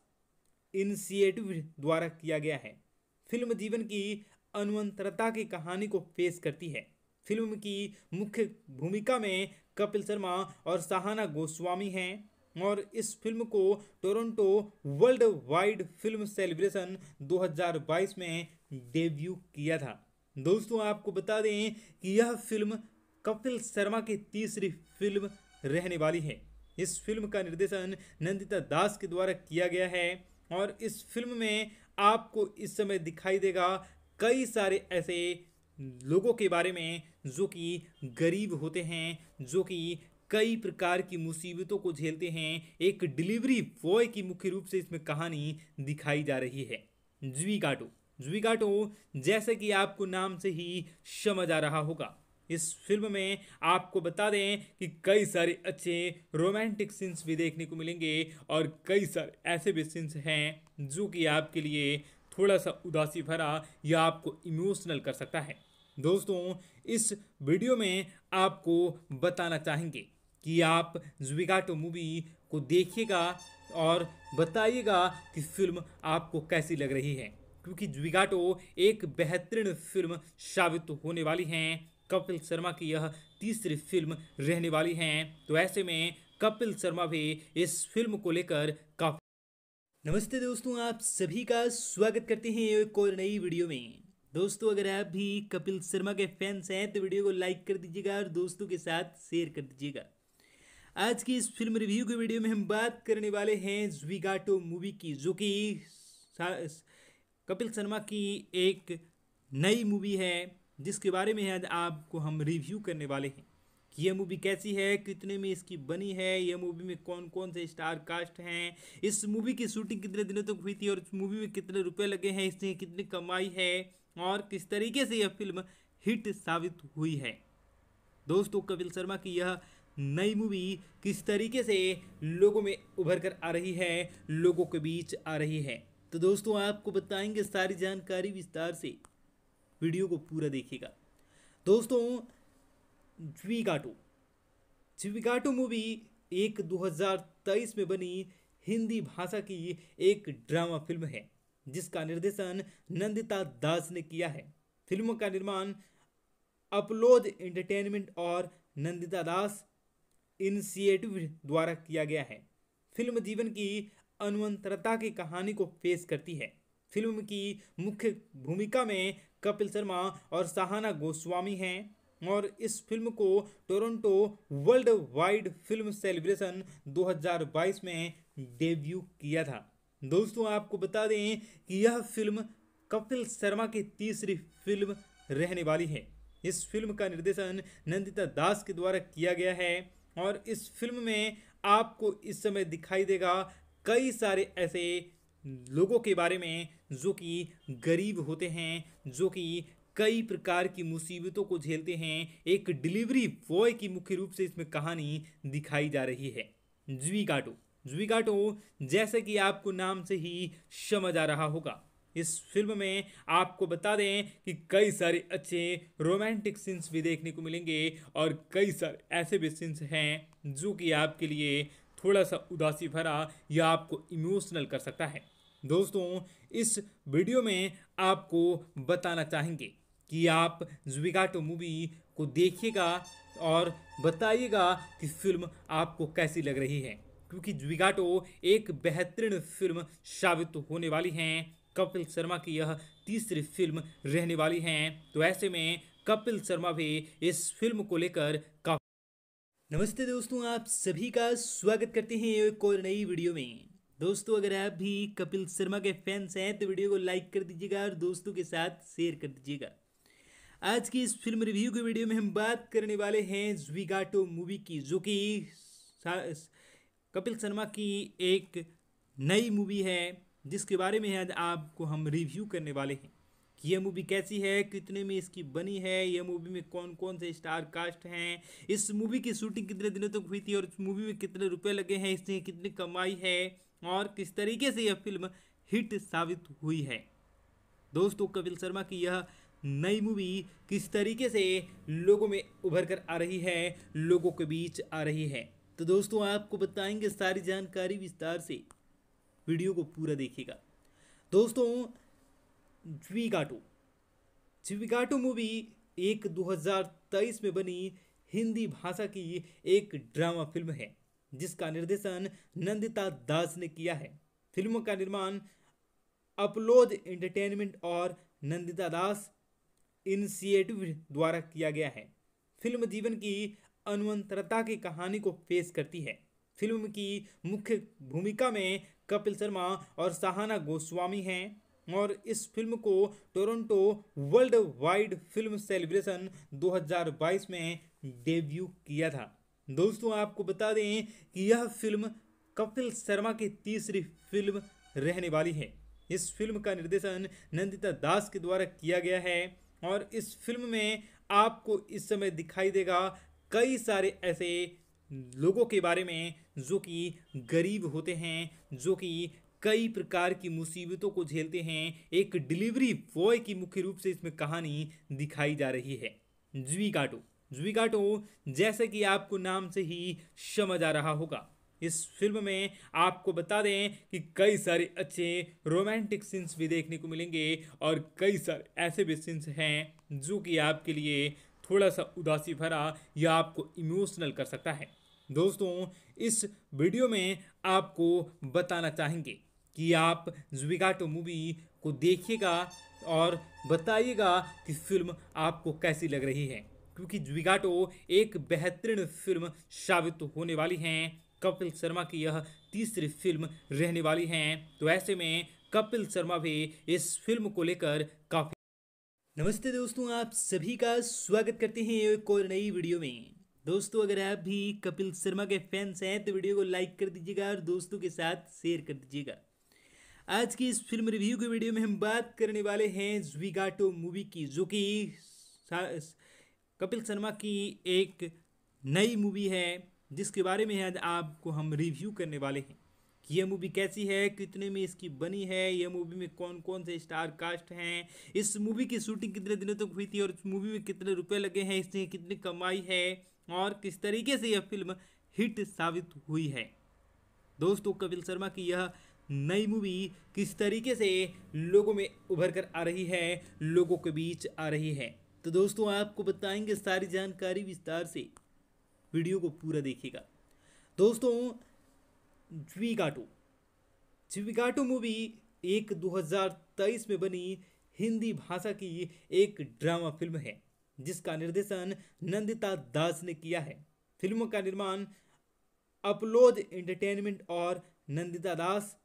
इनिशिएटिव द्वारा किया गया है। फ़िल्म जीवन की अनुवंतरता की कहानी को पेश करती है। फ़िल्म की मुख्य भूमिका में कपिल शर्मा और सहाना गोस्वामी हैं और इस फ़िल्म को Toronto world wide film celebration 2022 में डेब्यू किया था। दोस्तों, आपको बता दें कि यह फ़िल्म कपिल शर्मा की तीसरी फ़िल्म रहने वाली है। इस फ़िल्म का निर्देशन नंदिता दास के द्वारा किया गया है और इस फ़िल्म में आपको इस समय दिखाई देगा कई सारे ऐसे लोगों के बारे में जो कि गरीब होते हैं, जो कि कई प्रकार की मुसीबतों को झेलते हैं। एक डिलीवरी बॉय की मुख्य रूप से इसमें कहानी दिखाई जा रही है। ज्वीगाटो ज्वीगाटो जैसे कि आपको नाम से ही समझ आ रहा होगा। इस फ़िल्म में आपको बता दें कि कई सारे अच्छे रोमांटिक सीन्स भी देखने को मिलेंगे और कई सारे ऐसे भी सीन्स हैं जो कि आपके लिए थोड़ा सा उदासी भरा या आपको इमोशनल कर सकता है। दोस्तों, इस वीडियो में आपको बताना चाहेंगे कि आप जुबिगाटो मूवी को देखिएगा और बताइएगा कि फ़िल्म आपको कैसी लग रही है। क्योंकि जुबिगाटो एक बेहतरीन फ़िल्म साबित होने वाली हैं। कपिल शर्मा की यह तीसरी फ़िल्म रहने वाली हैं। तो ऐसे में कपिल शर्मा भी इस फ़िल्म को लेकर काफ़ी नमस्ते दोस्तों, आप सभी का स्वागत करते हैं एक और नई वीडियो में। दोस्तों, अगर आप भी कपिल शर्मा के फैंस हैं तो वीडियो को लाइक कर दीजिएगा और दोस्तों के साथ शेयर कर दीजिएगा। आज की इस फ़िल्म रिव्यू के वीडियो में हम बात करने वाले हैं ज्विगाटो मूवी की, जो कि कपिल शर्मा की एक नई मूवी है, जिसके बारे में आज आपको हम रिव्यू करने वाले हैं। कि यह मूवी कैसी है, कितने में इसकी बनी है, यह मूवी में कौन कौन से स्टार कास्ट हैं, इस मूवी की शूटिंग कितने दिनों तक तो हुई थी और इस मूवी में कितने रुपए लगे हैं, इसने कितनी कमाई है और किस तरीके से यह फ़िल्म हिट साबित हुई है। दोस्तों, कपिल शर्मा की यह नई मूवी किस तरीके से लोगों में उभर कर आ रही है, लोगों के बीच आ रही है। तो दोस्तों, आपको बताएँगे सारी जानकारी विस्तार से। वीडियो को पूरा देखिएगा। दोस्तों ज्वीगाटो ज्वीगाटो मूवी एक 2023 में बनी हिंदी भाषा की एक ड्रामा फ़िल्म है, जिसका निर्देशन नंदिता दास ने किया है। फ़िल्म का निर्माण अपलोड एंटरटेनमेंट और नंदिता दास इनिशिएटिव द्वारा किया गया है। फ़िल्म जीवन की अनुवंतरता की कहानी को पेश करती है। फ़िल्म की मुख्य भूमिका में कपिल शर्मा और सहाना गोस्वामी हैं और इस फ़िल्म को Toronto world wide film celebration 2022 में डेब्यू किया था। दोस्तों, आपको बता दें कि यह फ़िल्म कपिल शर्मा की तीसरी फ़िल्म रहने वाली है। इस फ़िल्म का निर्देशन नंदिता दास के द्वारा किया गया है और इस फ़िल्म में आपको इस समय दिखाई देगा कई सारे ऐसे लोगों के बारे में जो कि गरीब होते हैं, जो कि कई प्रकार की मुसीबतों को झेलते हैं। एक डिलीवरी बॉय की मुख्य रूप से इसमें कहानी दिखाई जा रही है। ज्वीगाटो ज्वीगाटो जैसे कि आपको नाम से ही समझ आ रहा होगा। इस फ़िल्म में आपको बता दें कि कई सारे अच्छे रोमांटिक सीन्स भी देखने को मिलेंगे और कई सारे ऐसे भी सीन्स हैं जो कि आपके लिए थोड़ा सा उदासी भरा या आपको इमोशनल कर सकता है। दोस्तों, इस वीडियो में आपको बताना चाहेंगे कि आप जुबिगाटो मूवी को देखिएगा और बताइएगा कि फ़िल्म आपको कैसी लग रही है। क्योंकि जुबिगाटो एक बेहतरीन फ़िल्म साबित होने वाली है। कपिल शर्मा की यह तीसरी फ़िल्म रहने वाली है। तो ऐसे में कपिल शर्मा भी इस फ़िल्म को लेकर नमस्ते दोस्तों, आप सभी का स्वागत करते हैं एक और नई वीडियो में। दोस्तों, अगर आप भी कपिल शर्मा के फैंस हैं तो वीडियो को लाइक कर दीजिएगा और दोस्तों के साथ शेयर कर दीजिएगा। आज की इस फ़िल्म रिव्यू की वीडियो में हम बात करने वाले हैं ज्विगाटो मूवी की, जो कि कपिल शर्मा की एक नई मूवी है, जिसके बारे में आज आपको हम रिव्यू करने वाले हैं। यह मूवी कैसी है? कितने में इसकी बनी है? यह मूवी में कौन कौन से स्टार कास्ट हैं? इस मूवी की शूटिंग कितने दिनों तक हुई थी और इस मूवी में कितने रुपए लगे हैं? इसने कितनी कमाई है? और किस तरीके से यह फ़िल्म हिट साबित हुई है? दोस्तों, कपिल शर्मा की यह नई मूवी किस तरीके से लोगों में उभर कर आ रही है? लोगों के बीच आ रही है। तो दोस्तों, आपको बताएँगे सारी जानकारी विस्तार से। वीडियो को पूरा देखिएगा। दोस्तों ज्वीगाटो ज्वीगाटो मूवी एक 2023 में बनी हिंदी भाषा की एक ड्रामा फ़िल्म है, जिसका निर्देशन नंदिता दास ने किया है। फ़िल्म का निर्माण अपलोड एंटरटेनमेंट और नंदिता दास इनिशिएटिव द्वारा किया गया है। फ़िल्म जीवन की अनुवंतरता की कहानी को पेश करती है। फ़िल्म की मुख्य भूमिका में कपिल शर्मा और सहाना गोस्वामी हैं। और इस फ़िल्म को Toronto world wide film celebration 2022 में डेब्यू किया था। दोस्तों, आपको बता दें कि यह फ़िल्म कपिल शर्मा की तीसरी फ़िल्म रहने वाली है। इस फ़िल्म का निर्देशन नंदिता दास के द्वारा किया गया है और इस फ़िल्म में आपको इस समय दिखाई देगा कई सारे ऐसे लोगों के बारे में जो कि गरीब होते हैं, जो कि कई प्रकार की मुसीबतों को झेलते हैं। एक डिलीवरी बॉय की मुख्य रूप से इसमें कहानी दिखाई जा रही है। ज्वीगाटो ज्वीगाटो जैसे कि आपको नाम से ही समझ आ रहा होगा। इस फ़िल्म में आपको बता दें कि कई सारे अच्छे रोमांटिक सीन्स भी देखने को मिलेंगे और कई सारे ऐसे भी सीन्स हैं जो कि आपके लिए थोड़ा सा उदासी भरा या आपको इमोशनल कर सकता है। दोस्तों, इस वीडियो में आपको बताना चाहेंगे कि आप जुबिगाटो मूवी को देखिएगा और बताइएगा कि फ़िल्म आपको कैसी लग रही है। क्योंकि जुबिगाटो एक बेहतरीन फ़िल्म साबित होने वाली है। कपिल शर्मा की यह तीसरी फ़िल्म रहने वाली है। तो ऐसे में कपिल शर्मा भी इस फ़िल्म को लेकर काफ़ी नमस्ते दोस्तों, आप सभी का स्वागत करते हैं एक और नई वीडियो में। दोस्तों, अगर आप भी कपिल शर्मा के फैंस हैं तो वीडियो को लाइक कर दीजिएगा और दोस्तों के साथ शेयर कर दीजिएगा। आज की इस फ़िल्म रिव्यू के वीडियो में हम बात करने वाले हैं ज्विगाटो मूवी की, जो कि कपिल शर्मा की एक नई मूवी है, जिसके बारे में आज आपको हम रिव्यू करने वाले हैं। कि यह मूवी कैसी है, कितने में इसकी बनी है, यह मूवी में कौन कौन से स्टार कास्ट हैं, इस मूवी की शूटिंग कितने दिनों तक तो हुई थी और इस मूवी में कितने रुपए लगे हैं इसने कितनी कमाई है और किस तरीके से यह फ़िल्म हिट साबित हुई है। दोस्तों, कपिल शर्मा की यह नई मूवी किस तरीके से लोगों में उभर कर आ रही है, लोगों के बीच आ रही है। तो दोस्तों, आपको बताएँगे सारी जानकारी विस्तार से। वीडियो को पूरा देखिएगा। दोस्तों ज्वीगाटो ज्वीगाटो मूवी एक 2023 में बनी हिंदी भाषा की एक ड्रामा फ़िल्म है, जिसका निर्देशन नंदिता दास ने किया है। फ़िल्म का निर्माण अपलोड एंटरटेनमेंट और नंदिता दास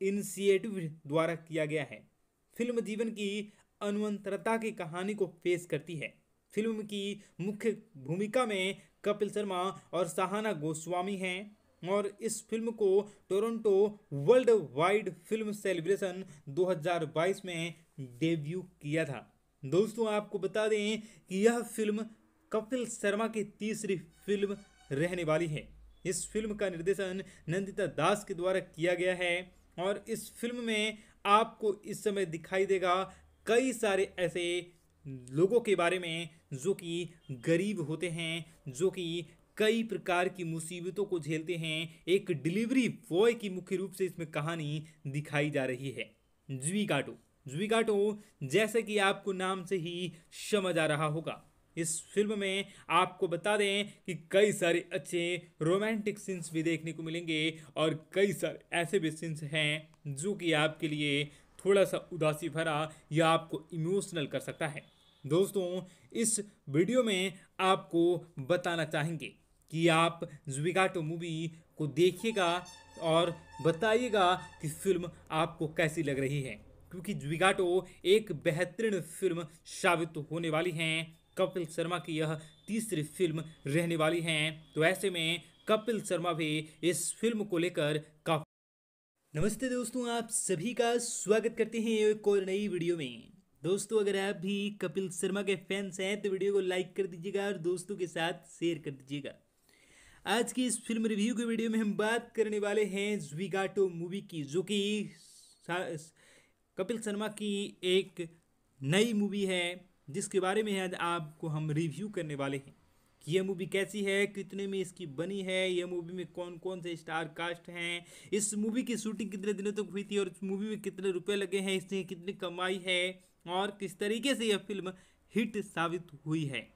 इनिशिएटिव द्वारा किया गया है। फ़िल्म जीवन की अनुवंतरता की कहानी को पेश करती है। फ़िल्म की मुख्य भूमिका में कपिल शर्मा और सहाना गोस्वामी हैं और इस फ़िल्म को Toronto world wide film celebration 2022 में डेब्यू किया था। दोस्तों, आपको बता दें कि यह फ़िल्म कपिल शर्मा की तीसरी फ़िल्म रहने वाली है। इस फ़िल्म का निर्देशन नंदिता दास के द्वारा किया गया है। और इस फ़िल्म में आपको इस समय दिखाई देगा कई सारे ऐसे लोगों के बारे में जो कि गरीब होते हैं, जो कि कई प्रकार की मुसीबतों को झेलते हैं। एक डिलीवरी बॉय की मुख्य रूप से इसमें कहानी दिखाई जा रही है। ज्वीगाटो ज्वीगाटो जैसे कि आपको नाम से ही समझ आ रहा होगा। इस फ़िल्म में आपको बता दें कि कई सारे अच्छे रोमांटिक सीन्स भी देखने को मिलेंगे और कई सारे ऐसे भी सीन्स हैं जो कि आपके लिए थोड़ा सा उदासी भरा या आपको इमोशनल कर सकता है। दोस्तों, इस वीडियो में आपको बताना चाहेंगे कि आप जुबिगाटो मूवी को देखिएगा और बताइएगा कि फ़िल्म आपको कैसी लग रही है, क्योंकि जुबिगाटो एक बेहतरीन फ़िल्म साबित होने वाली है। कपिल शर्मा की यह तीसरी फ़िल्म रहने वाली है। तो ऐसे में कपिल शर्मा भी इस फ़िल्म को लेकर काफ़ी नमस्ते दोस्तों, आप सभी का स्वागत करते हैं एक और नई वीडियो में। दोस्तों, अगर आप भी कपिल शर्मा के फैंस हैं तो वीडियो को लाइक कर दीजिएगा और दोस्तों के साथ शेयर कर दीजिएगा। आज की इस फ़िल्म रिव्यू के वीडियो में हम बात करने वाले हैं ज्विगाटो मूवी की, जो कि कपिल शर्मा की एक नई मूवी है। जिसके बारे में आज आपको हम रिव्यू करने वाले हैं कि यह मूवी कैसी है, कितने में इसकी बनी है, यह मूवी में कौन कौन से स्टार कास्ट हैं, इस मूवी की शूटिंग कितने दिनों तक तो हुई थी और इस मूवी में कितने रुपए लगे हैं, इसने कितनी कमाई है और किस तरीके से यह फ़िल्म हिट साबित हुई है।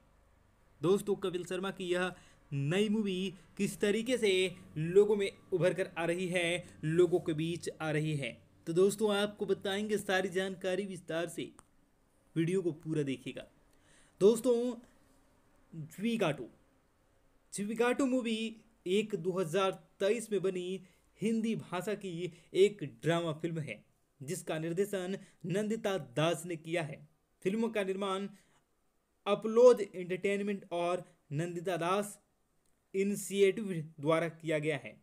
दोस्तों, कपिल शर्मा की यह नई मूवी किस तरीके से लोगों में उभर कर आ रही है, लोगों के बीच आ रही है। तो दोस्तों, आपको बताएँगे सारी जानकारी विस्तार से। वीडियो को पूरा देखिएगा। दोस्तों ज्वीगाटो ज्वीगाटो मूवी एक 2023 में बनी हिंदी भाषा की एक ड्रामा फ़िल्म है, जिसका निर्देशन नंदिता दास ने किया है। फ़िल्म का निर्माण अपलोड एंटरटेनमेंट और नंदिता दास इनिशिएटिव द्वारा किया गया है।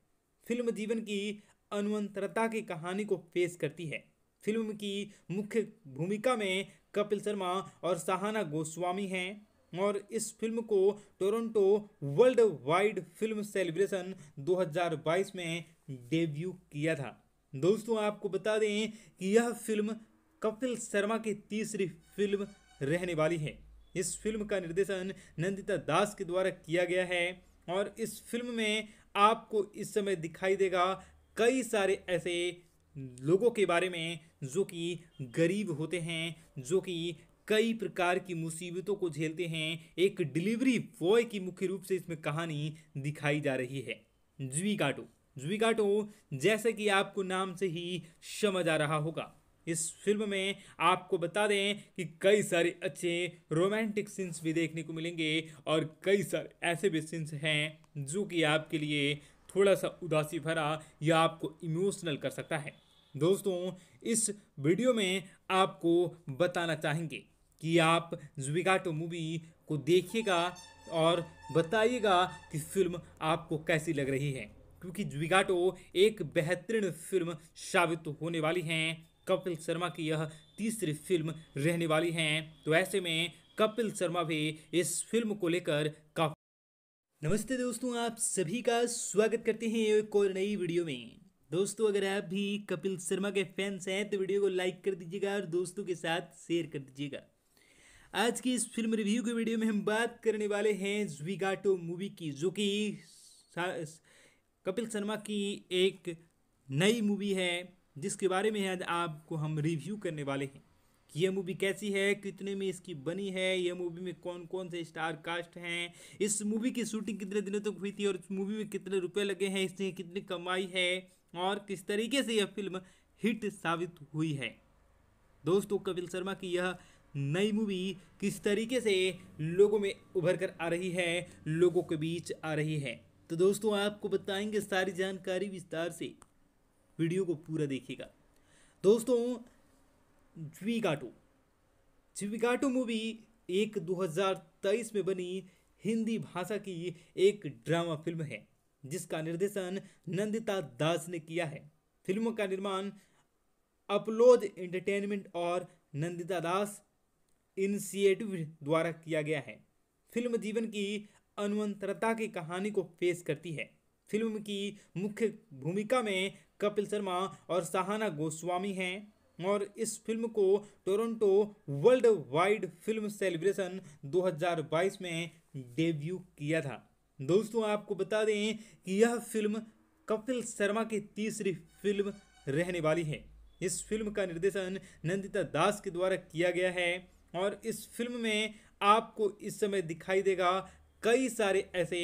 फ़िल्म जीवन की अनुवंतरता की कहानी को पेश करती है। फ़िल्म की मुख्य भूमिका में कपिल शर्मा और सहाना गोस्वामी हैं और इस फ़िल्म को Toronto world wide film celebration 2022 में डेब्यू किया था। दोस्तों, आपको बता दें कि यह फ़िल्म कपिल शर्मा की तीसरी फ़िल्म रहने वाली है। इस फ़िल्म का निर्देशन नंदिता दास के द्वारा किया गया है और इस फ़िल्म में आपको इस समय दिखाई देगा कई सारे ऐसे लोगों के बारे में जो कि गरीब होते हैं, जो कि कई प्रकार की मुसीबतों को झेलते हैं, एक डिलीवरी बॉय की मुख्य रूप से इसमें कहानी दिखाई जा रही है। ज्वीगाटो ज्वीगाटो जैसे कि आपको नाम से ही समझ आ रहा होगा। इस फ़िल्म में आपको बता दें कि कई सारे अच्छे रोमांटिक सीन्स भी देखने को मिलेंगे और कई सारे ऐसे भी सीन्स हैं जो कि आपके लिए थोड़ा सा उदासी भरा या आपको इमोशनल कर सकता है। दोस्तों, इस वीडियो में आपको बताना चाहेंगे कि आप जुबिगाटो मूवी को देखिएगा और बताइएगा कि फ़िल्म आपको कैसी लग रही है। क्योंकि जुबिगाटो एक बेहतरीन फ़िल्म साबित होने वाली है। कपिल शर्मा की यह तीसरी फ़िल्म रहने वाली है। तो ऐसे में कपिल शर्मा भी इस फ़िल्म को लेकर काफ़ी नमस्ते दोस्तों, आप सभी का स्वागत करते हैं एक और नई वीडियो में। दोस्तों, अगर आप भी कपिल शर्मा के फैंस हैं तो वीडियो को लाइक कर दीजिएगा और दोस्तों के साथ शेयर कर दीजिएगा। आज की इस फ़िल्म रिव्यू के वीडियो में हम बात करने वाले हैं ज्विगाटो मूवी की, जो कि कपिल शर्मा की एक नई मूवी है, जिसके बारे में आज आपको हम रिव्यू करने वाले हैं। कि यह मूवी कैसी है? कितने में इसकी बनी है? यह मूवी में कौन कौन से स्टार कास्ट हैं? इस मूवी की शूटिंग कितने दिनों तक तो हुई थी और इस मूवी में कितने रुपए लगे हैं? इसने कितनी कमाई है? और किस तरीके से यह फ़िल्म हिट साबित हुई है? दोस्तों, कपिल शर्मा की यह नई मूवी किस तरीके से लोगों में उभर कर आ रही है, लोगों के बीच आ रही है? तो दोस्तों, आपको बताएँगे सारी जानकारी विस्तार से। वीडियो को पूरा देखिएगा। दोस्तों ज्वीगाटो ज्वीगाटो मूवी एक 2023 में बनी हिंदी भाषा की एक ड्रामा फ़िल्म है। जिसका निर्देशन नंदिता दास ने किया है। फ़िल्म का निर्माण अपलोड एंटरटेनमेंट और नंदिता दास इनिशिएटिव द्वारा किया गया है। फ़िल्म जीवन की अनुवंतरता की कहानी को पेश करती है। फ़िल्म की मुख्य भूमिका में कपिल शर्मा और सहाना गोस्वामी हैं और इस फ़िल्म को Toronto world wide film celebration 2022 में डेब्यू किया था। दोस्तों, आपको बता दें कि यह फ़िल्म कपिल शर्मा की तीसरी फ़िल्म रहने वाली है। इस फ़िल्म का निर्देशन नंदिता दास के द्वारा किया गया है और इस फ़िल्म में आपको इस समय दिखाई देगा कई सारे ऐसे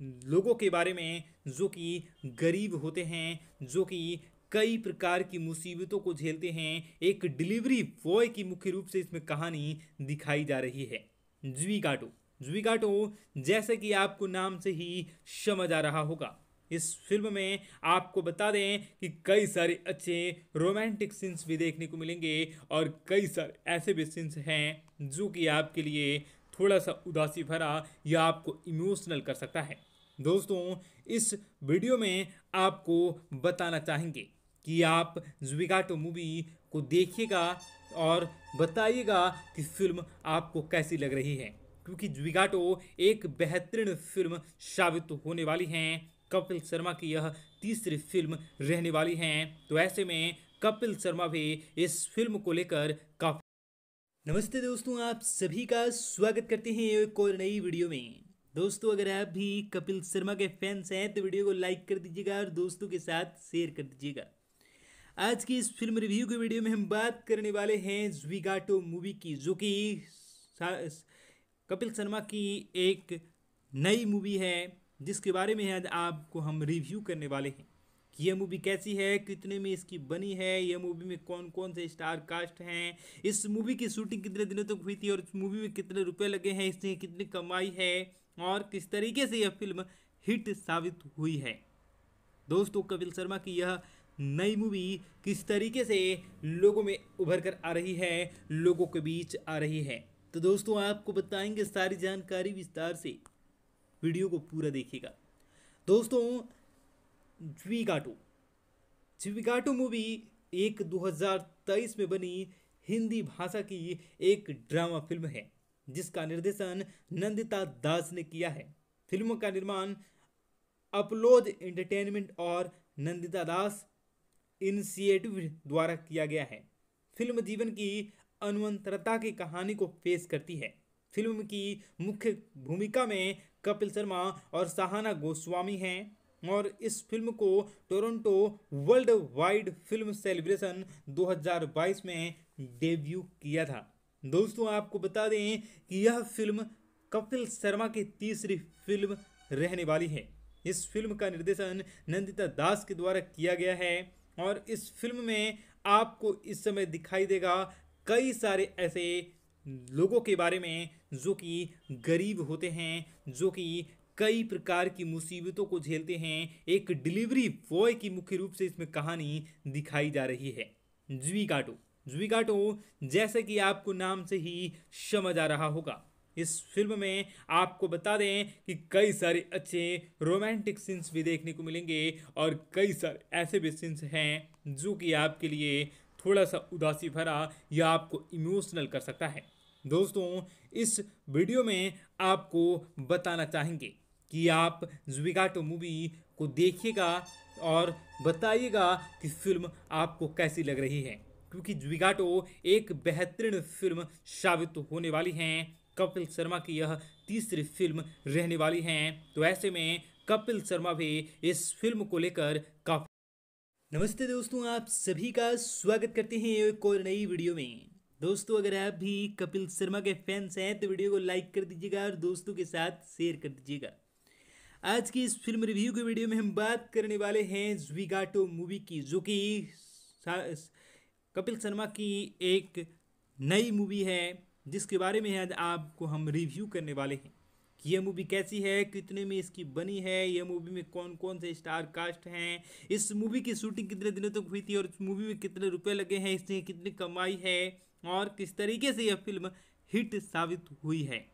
लोगों के बारे में जो कि गरीब होते हैं, जो कि कई प्रकार की मुसीबतों को झेलते हैं। एक डिलीवरी बॉय की मुख्य रूप से इसमें कहानी दिखाई जा रही है। ज्वीगाटो ज्वीगाटो जैसे कि आपको नाम से ही समझ आ रहा होगा। इस फ़िल्म में आपको बता दें कि कई सारे अच्छे रोमांटिक सीन्स भी देखने को मिलेंगे और कई सारे ऐसे भी सीन्स हैं जो कि आपके लिए थोड़ा सा उदासी भरा या आपको इमोशनल कर सकता है। दोस्तों, इस वीडियो में आपको बताना चाहेंगे कि आप जुबिगाटो मूवी को देखिएगा और बताइएगा कि फ़िल्म आपको कैसी लग रही है। क्योंकि जुबिगाटो एक बेहतरीन फ़िल्म साबित होने वाली है। कपिल शर्मा की यह तीसरी फ़िल्म रहने वाली है। तो ऐसे में कपिल शर्मा भी इस फ़िल्म को लेकर काफ़ी नमस्ते दोस्तों, आप सभी का स्वागत करते हैं एक और नई वीडियो में। दोस्तों, अगर आप भी कपिल शर्मा के फैंस हैं तो वीडियो को लाइक कर दीजिएगा और दोस्तों के साथ शेयर कर दीजिएगा। आज की इस फ़िल्म रिव्यू के वीडियो में हम बात करने वाले हैं ज्विगाटो मूवी की, जो कि कपिल शर्मा की एक नई मूवी है, जिसके बारे में आज आपको हम रिव्यू करने वाले हैं। कि यह मूवी कैसी है, कितने में इसकी बनी है यह मूवी में कौन कौन से स्टार कास्ट हैं, इस मूवी की शूटिंग कितने दिनों तक तो हुई थी और इस मूवी में कितने रुपए लगे हैं इसने कितनी कमाई है और किस तरीके से यह फ़िल्म हिट साबित हुई है। दोस्तों, कपिल शर्मा की यह नई मूवी किस तरीके से लोगों में उभर कर आ रही है, लोगों के बीच आ रही है। तो दोस्तों, आपको बताएँगे सारी जानकारी विस्तार से। वीडियो को पूरा देखिएगा। दोस्तों ज्वीगाटो ज्वीगाटो मूवी एक 2023 में बनी हिंदी भाषा की एक ड्रामा फ़िल्म है, जिसका निर्देशन नंदिता दास ने किया है। फ़िल्म का निर्माण अपलोड एंटरटेनमेंट और नंदिता दास इनिशिएटिव द्वारा किया गया है। फ़िल्म जीवन की अनुवंतरता की कहानी को पेश करती है। फ़िल्म की मुख्य भूमिका में कपिल शर्मा और सहाना गोस्वामी हैं और इस फ़िल्म को Toronto world wide film celebration 2022 में डेब्यू किया था। दोस्तों, आपको बता दें कि यह फ़िल्म कपिल शर्मा की तीसरी फ़िल्म रहने वाली है। इस फ़िल्म का निर्देशन नंदिता दास के द्वारा किया गया है और इस फ़िल्म में आपको इस समय दिखाई देगा कई सारे ऐसे लोगों के बारे में जो कि गरीब होते हैं, जो कि कई प्रकार की मुसीबतों को झेलते हैं। एक डिलीवरी बॉय की मुख्य रूप से इसमें कहानी दिखाई जा रही है। ज्वीगाटो ज्वीगाटो जैसे कि आपको नाम से ही समझ आ रहा होगा। इस फ़िल्म में आपको बता दें कि कई सारे अच्छे रोमांटिक सीन्स भी देखने को मिलेंगे और कई सारे ऐसे भी सीन्स हैं जो कि आपके लिए थोड़ा सा उदासी भरा या आपको इमोशनल कर सकता है। दोस्तों, इस वीडियो में आपको बताना चाहेंगे कि आप ज्विगाटो मूवी को देखिएगा और बताइएगा कि फ़िल्म आपको कैसी लग रही है। क्योंकि ज्विगाटो एक बेहतरीन फ़िल्म साबित होने वाली है। कपिल शर्मा की यह तीसरी फ़िल्म रहने वाली है। तो ऐसे में कपिल शर्मा भी इस फ़िल्म को लेकर काफ़ी नमस्ते दोस्तों, आप सभी का स्वागत करते हैं एक और नई वीडियो में। दोस्तों, अगर आप भी कपिल शर्मा के फैंस हैं तो वीडियो को लाइक कर दीजिएगा और दोस्तों के साथ शेयर कर दीजिएगा। आज की इस फ़िल्म रिव्यू के वीडियो में हम बात करने वाले हैं ज्विगाटो मूवी की, जो कि कपिल शर्मा की एक नई मूवी है, जिसके बारे में आज आपको हम रिव्यू करने वाले हैं। कि यह मूवी कैसी है? कितने में इसकी बनी है? यह मूवी में कौन कौन से स्टार कास्ट हैं? इस मूवी की शूटिंग कितने दिनों तक तो हुई थी और इस मूवी में कितने रुपए लगे हैं? इसने कितनी कमाई है? और किस तरीके से यह फ़िल्म हिट साबित हुई है?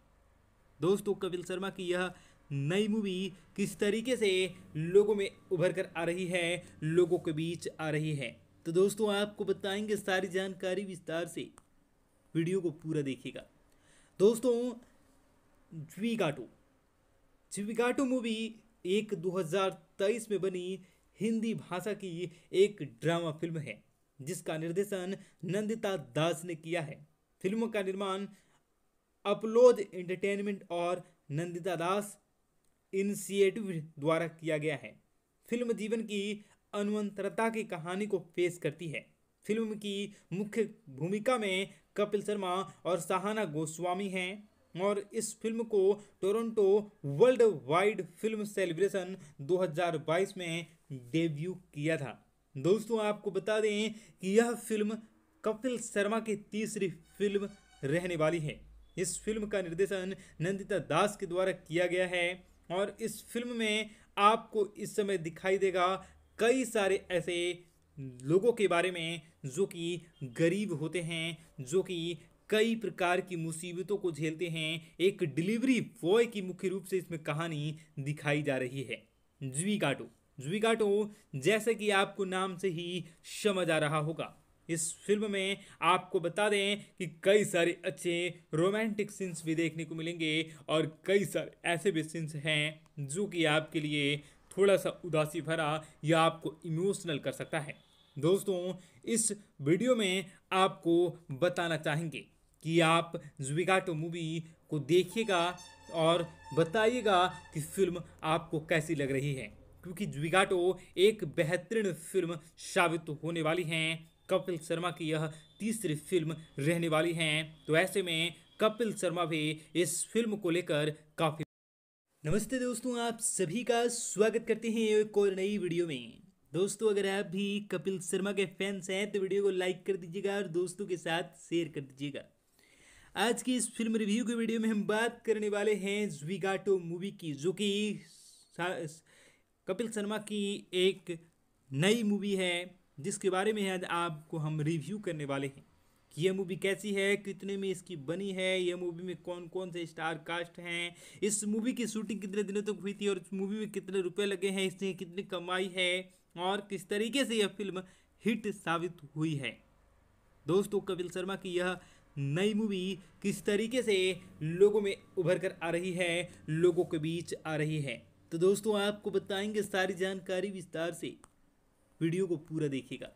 दोस्तों, कपिल शर्मा की यह नई मूवी किस तरीके से लोगों में उभर कर आ रही है? लोगों के बीच आ रही है। तो दोस्तों, आपको बताएँगे सारी जानकारी विस्तार से। वीडियो को पूरा देखिएगा। दोस्तों ज्विगाटो ज्विगाटो मूवी एक 2023 में बनी हिंदी भाषा की एक ड्रामा फ़िल्म है, जिसका निर्देशन नंदिता दास ने किया है। फ़िल्म का निर्माण अपलोड एंटरटेनमेंट और नंदिता दास इनिशिएटिव द्वारा किया गया है। फ़िल्म जीवन की अनुवंतरता की कहानी को पेश करती है। फ़िल्म की मुख्य भूमिका में कपिल शर्मा और सहाना गोस्वामी हैं। और इस फ़िल्म को Toronto world wide film celebration 2022 में डेब्यू किया था। दोस्तों, आपको बता दें कि यह फ़िल्म कपिल शर्मा की तीसरी फ़िल्म रहने वाली है। इस फ़िल्म का निर्देशन नंदिता दास के द्वारा किया गया है और इस फ़िल्म में आपको इस समय दिखाई देगा कई सारे ऐसे लोगों के बारे में जो कि गरीब होते हैं, जो कि कई प्रकार की मुसीबतों को झेलते हैं। एक डिलीवरी बॉय की मुख्य रूप से इसमें कहानी दिखाई जा रही है। ज्विगाटो ज्विगाटो जैसे कि आपको नाम से ही समझ आ रहा होगा। इस फ़िल्म में आपको बता दें कि कई सारे अच्छे रोमांटिक सीन्स भी देखने को मिलेंगे और कई सारे ऐसे भी सीन्स हैं जो कि आपके लिए थोड़ा सा उदासी भरा या आपको इमोशनल कर सकता है। दोस्तों, इस वीडियो में आपको बताना चाहेंगे कि आप जुबिगाटो मूवी को देखिएगा और बताइएगा कि फ़िल्म आपको कैसी लग रही है। क्योंकि जुबिगाटो एक बेहतरीन फ़िल्म साबित होने वाली है। कपिल शर्मा की यह तीसरी फ़िल्म रहने वाली है। तो ऐसे में कपिल शर्मा भी इस फ़िल्म को लेकर काफ़ी नमस्ते दोस्तों, आप सभी का स्वागत करते हैं एक और नई वीडियो में। दोस्तों, अगर आप भी कपिल शर्मा के फैंस हैं तो वीडियो को लाइक कर दीजिएगा और दोस्तों के साथ शेयर कर दीजिएगा। आज की इस फ़िल्म रिव्यू के वीडियो में हम बात करने वाले हैं ज्विगाटो मूवी की, जो कि कपिल शर्मा की एक नई मूवी है, जिसके बारे में आज आपको हम रिव्यू करने वाले हैं। कि यह मूवी कैसी है, कितने में इसकी बनी है, यह मूवी में कौन कौन से स्टार कास्ट हैं, इस मूवी की शूटिंग कितने दिनों तक तो हुई थी और इस मूवी में कितने रुपए लगे हैं, इसने कितनी कमाई है और किस तरीके से यह फ़िल्म हिट साबित हुई है। दोस्तों, कपिल शर्मा की यह नई मूवी किस तरीके से लोगों में उभर कर आ रही है, लोगों के बीच आ रही है। तो दोस्तों, आपको बताएँगे सारी जानकारी विस्तार से। वीडियो को पूरा देखिएगा।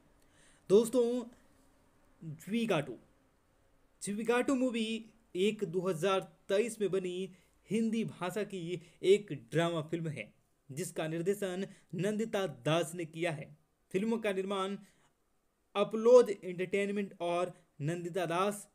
दोस्तों ज्विगाटो ज्विगाटो मूवी एक 2023 में बनी हिंदी भाषा की एक ड्रामा फ़िल्म है, जिसका निर्देशन नंदिता दास ने किया है। फ़िल्म का निर्माण अपलोड एंटरटेनमेंट और नंदिता दास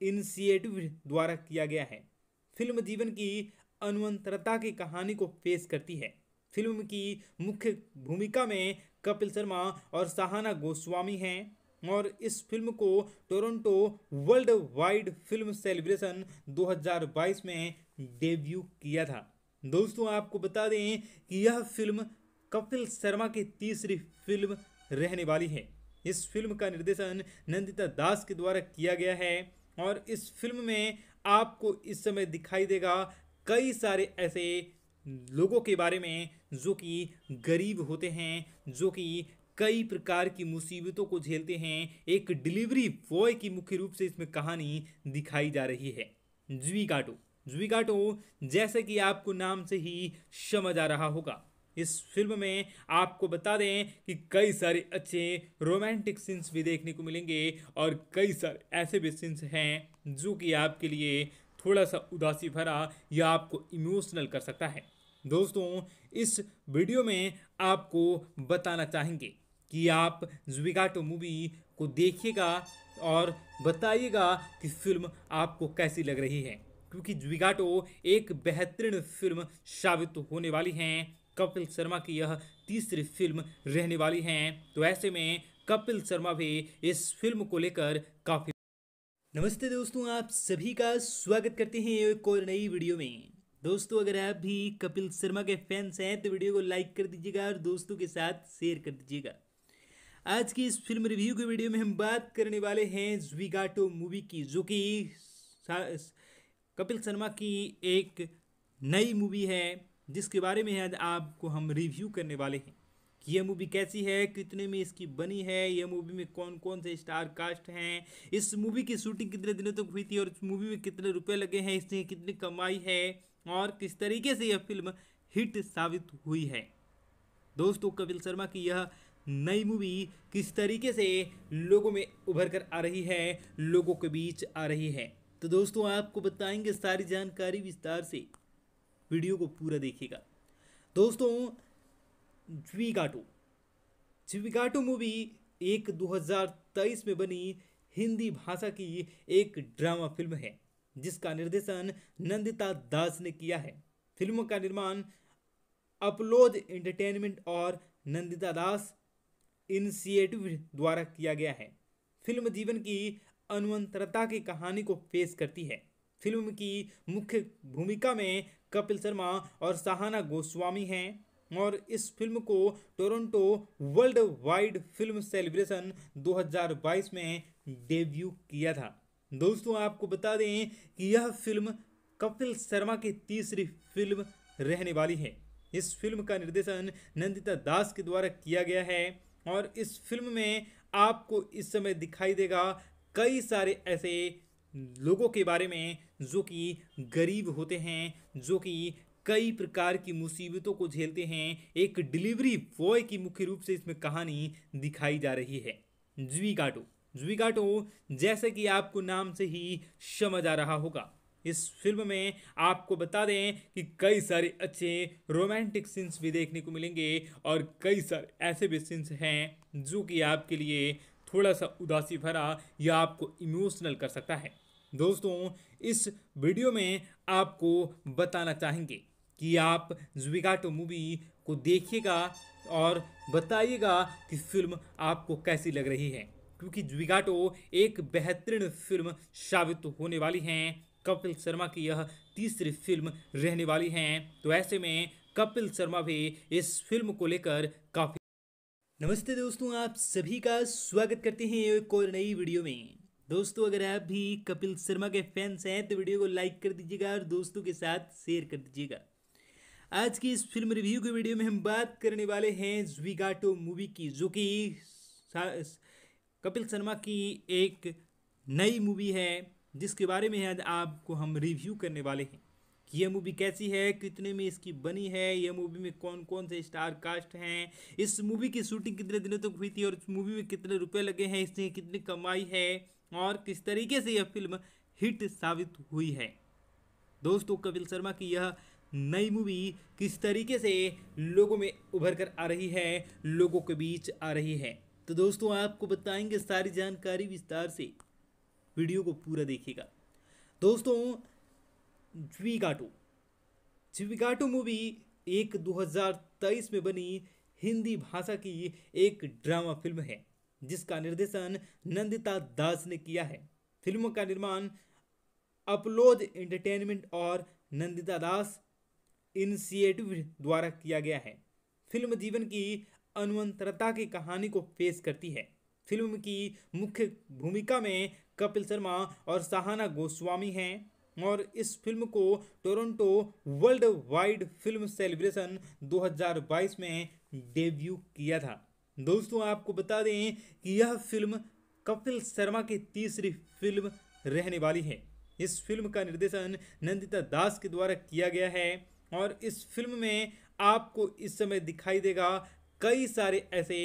इनिशिएटिव द्वारा किया गया है। फ़िल्म जीवन की अनुवंतरता की कहानी को पेश करती है। फ़िल्म की मुख्य भूमिका में कपिल शर्मा और सहाना गोस्वामी हैं और इस फ़िल्म को Toronto world wide film celebration 2022 में डेब्यू किया था। दोस्तों, आपको बता दें कि यह फ़िल्म कपिल शर्मा की तीसरी फ़िल्म रहने वाली है। इस फ़िल्म का निर्देशन नंदिता दास के द्वारा किया गया है। और इस फ़िल्म में आपको इस समय दिखाई देगा कई सारे ऐसे लोगों के बारे में जो कि गरीब होते हैं, जो कि कई प्रकार की मुसीबतों को झेलते हैं। एक डिलीवरी बॉय की मुख्य रूप से इसमें कहानी दिखाई जा रही है। ज्वी काटो ज्विगाटो जैसे कि आपको नाम से ही समझ आ रहा होगा। इस फ़िल्म में आपको बता दें कि कई सारे अच्छे रोमांटिक सीन्स भी देखने को मिलेंगे और कई सारे ऐसे भी सीन्स हैं जो कि आपके लिए थोड़ा सा उदासी भरा या आपको इमोशनल कर सकता है। दोस्तों, इस वीडियो में आपको बताना चाहेंगे कि आप जुबिगाटो मूवी को देखिएगा और बताइएगा कि फ़िल्म आपको कैसी लग रही है, क्योंकि जुबिगाटो एक बेहतरीन फ़िल्म साबित होने वाली है। कपिल शर्मा की यह तीसरी फ़िल्म रहने वाली है। तो ऐसे में कपिल शर्मा भी इस फ़िल्म को लेकर काफ़ी नमस्ते दोस्तों, आप सभी का स्वागत करते हैं एक और नई वीडियो में। दोस्तों, अगर आप भी कपिल शर्मा के फैंस हैं तो वीडियो को लाइक कर दीजिएगा और दोस्तों के साथ शेयर कर दीजिएगा। आज की इस फ़िल्म रिव्यू के वीडियो में हम बात करने वाले हैं ज्विगाटो मूवी की, जो कि कपिल शर्मा की एक नई मूवी है। जिसके बारे में आज आपको हम रिव्यू करने वाले हैं कि यह मूवी कैसी है, कितने में इसकी बनी है, यह मूवी में कौन कौन से स्टार कास्ट हैं, इस मूवी की शूटिंग कितने दिनों तक तो हुई थी और इस मूवी में कितने रुपए लगे हैं इसने कितनी कमाई है और किस तरीके से यह फ़िल्म हिट साबित हुई है। दोस्तों, कपिल शर्मा की यह नई मूवी किस तरीके से लोगों में उभर कर आ रही है, लोगों के बीच आ रही है। तो दोस्तों, आपको बताएँगे सारी जानकारी विस्तार से। वीडियो को पूरा देखिएगा। दोस्तों ज्वीगाटो ज्वीगाटो मूवी एक 2023 में बनी हिंदी भाषा की एक ड्रामा फ़िल्म है, जिसका निर्देशन नंदिता दास ने किया है। फ़िल्म का निर्माण अपलोड एंटरटेनमेंट और नंदिता दास इनिशिएटिव द्वारा किया गया है। फ़िल्म जीवन की अनुवंतरता की कहानी को पेश करती है। फ़िल्म की मुख्य भूमिका में कपिल शर्मा और सहाना गोस्वामी हैं और इस फ़िल्म को Toronto world wide film celebration 2022 में डेब्यू किया था। दोस्तों, आपको बता दें कि यह फ़िल्म कपिल शर्मा की तीसरी फ़िल्म रहने वाली है। इस फ़िल्म का निर्देशन नंदिता दास के द्वारा किया गया है और इस फ़िल्म में आपको इस समय दिखाई देगा कई सारे ऐसे लोगों के बारे में जो कि गरीब होते हैं, जो कि कई प्रकार की मुसीबतों को झेलते हैं, एक डिलीवरी बॉय की मुख्य रूप से इसमें कहानी दिखाई जा रही है। ज्वीगाटो ज्वीगाटो जैसे कि आपको नाम से ही समझ आ रहा होगा। इस फ़िल्म में आपको बता दें कि कई सारे अच्छे रोमांटिक सीन्स भी देखने को मिलेंगे और कई सारे ऐसे भी सीन्स हैं जो कि आपके लिए थोड़ा सा उदासी भरा या आपको इमोशनल कर सकता है। दोस्तों, इस वीडियो में आपको बताना चाहेंगे कि आप जुबिगाटो मूवी को देखिएगा और बताइएगा कि फ़िल्म आपको कैसी लग रही है। क्योंकि जुबिगाटो एक बेहतरीन फ़िल्म साबित होने वाली है। कपिल शर्मा की यह तीसरी फ़िल्म रहने वाली है। तो ऐसे में कपिल शर्मा भी इस फ़िल्म को लेकर काफ़ी नमस्ते दोस्तों, आप सभी का स्वागत करते हैं एक और नई वीडियो में। दोस्तों, अगर आप भी कपिल शर्मा के फैंस हैं तो वीडियो को लाइक कर दीजिएगा और दोस्तों के साथ शेयर कर दीजिएगा। आज की इस फ़िल्म रिव्यू के वीडियो में हम बात करने वाले हैं ज्विगाटो मूवी की, जो कि कपिल शर्मा की एक नई मूवी है, जिसके बारे में आज आपको हम रिव्यू करने वाले हैं। कि यह मूवी कैसी है, कितने में इसकी बनी है, यह मूवी में कौन कौन से स्टार कास्ट हैं, इस मूवी की शूटिंग कितने दिनों तक तो हुई थी और इस मूवी में कितने रुपए लगे हैं, इसने कितनी कमाई है और किस तरीके से यह फ़िल्म हिट साबित हुई है? दोस्तों, कपिल शर्मा की यह नई मूवी किस तरीके से लोगों में उभर कर आ रही है, लोगों के बीच आ रही है? तो दोस्तों, आपको बताएँगे सारी जानकारी विस्तार से। वीडियो को पूरा देखिएगा। दोस्तों ज्वीगाटो ज्वीगाटो मूवी एक 2023 में बनी हिंदी भाषा की एक ड्रामा फ़िल्म है। जिसका निर्देशन नंदिता दास ने किया है। फ़िल्म का निर्माण अपलोड एंटरटेनमेंट और नंदिता दास इनिशिएटिव द्वारा किया गया है। फ़िल्म जीवन की अनुवंतरता की कहानी को पेश करती है। फ़िल्म की मुख्य भूमिका में कपिल शर्मा और सहाना गोस्वामी हैं और इस फ़िल्म को Toronto world wide film celebration 2022 में डेब्यू किया था। दोस्तों, आपको बता दें कि यह फ़िल्म कपिल शर्मा की तीसरी फ़िल्म रहने वाली है। इस फ़िल्म का निर्देशन नंदिता दास के द्वारा किया गया है और इस फ़िल्म में आपको इस समय दिखाई देगा कई सारे ऐसे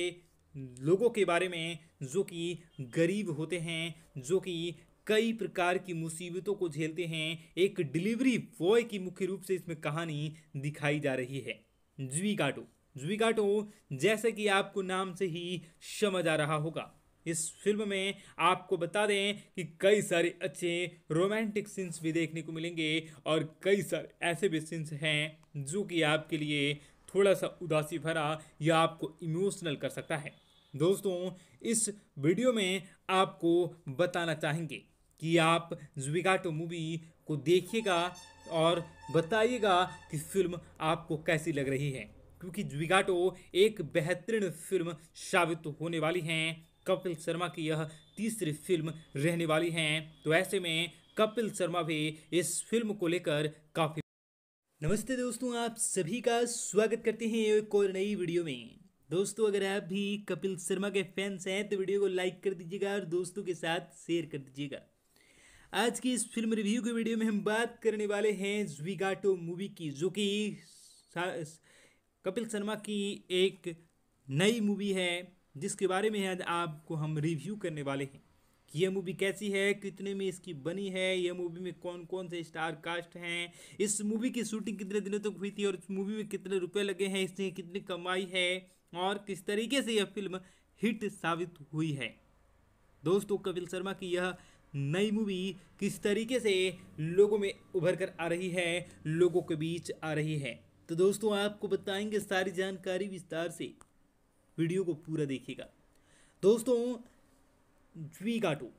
लोगों के बारे में जो कि गरीब होते हैं, जो कि कई प्रकार की मुसीबतों को झेलते हैं। एक डिलीवरी बॉय की मुख्य रूप से इसमें कहानी दिखाई जा रही है। ज्वीगाटो ज्वीगाटो जैसे कि आपको नाम से ही समझ आ रहा होगा। इस फ़िल्म में आपको बता दें कि कई सारे अच्छे रोमांटिक सीन्स भी देखने को मिलेंगे और कई सारे ऐसे भी सीन्स हैं जो कि आपके लिए थोड़ा सा उदासी भरा या आपको इमोशनल कर सकता है। दोस्तों, इस वीडियो में आपको बताना चाहेंगे कि आप जुबिगाटो मूवी को देखिएगा और बताइएगा कि फ़िल्म आपको कैसी लग रही है। क्योंकि जुबिगाटो एक बेहतरीन फ़िल्म साबित होने वाली हैं। कपिल शर्मा की यह तीसरी फ़िल्म रहने वाली है। तो ऐसे में कपिल शर्मा भी इस फ़िल्म को लेकर काफ़ी नमस्ते दोस्तों, आप सभी का स्वागत करते हैं एक और नई वीडियो में। दोस्तों, अगर आप भी कपिल शर्मा के फैंस हैं तो वीडियो को लाइक कर दीजिएगा और दोस्तों के साथ शेयर कर दीजिएगा। आज की इस फ़िल्म रिव्यू के वीडियो में हम बात करने वाले हैं ज्विगाटो मूवी की, जो कि कपिल शर्मा की एक नई मूवी है, जिसके बारे में आज आपको हम रिव्यू करने वाले हैं। कि यह मूवी कैसी है, कितने में इसकी बनी है यह मूवी में कौन कौन से स्टार कास्ट हैं, इस मूवी की शूटिंग कितने दिनों तक तो हुई थी और इस मूवी में कितने रुपए लगे हैं, इसने कितनी कमाई है और किस तरीके से यह फ़िल्म हिट साबित हुई है। दोस्तों, कपिल शर्मा की यह नई मूवी किस तरीके से लोगों में उभर कर आ रही है, लोगों के बीच आ रही है। तो दोस्तों, आपको बताएँगे सारी जानकारी विस्तार से। वीडियो को पूरा देखिएगा। दोस्तों ज्वीगाटो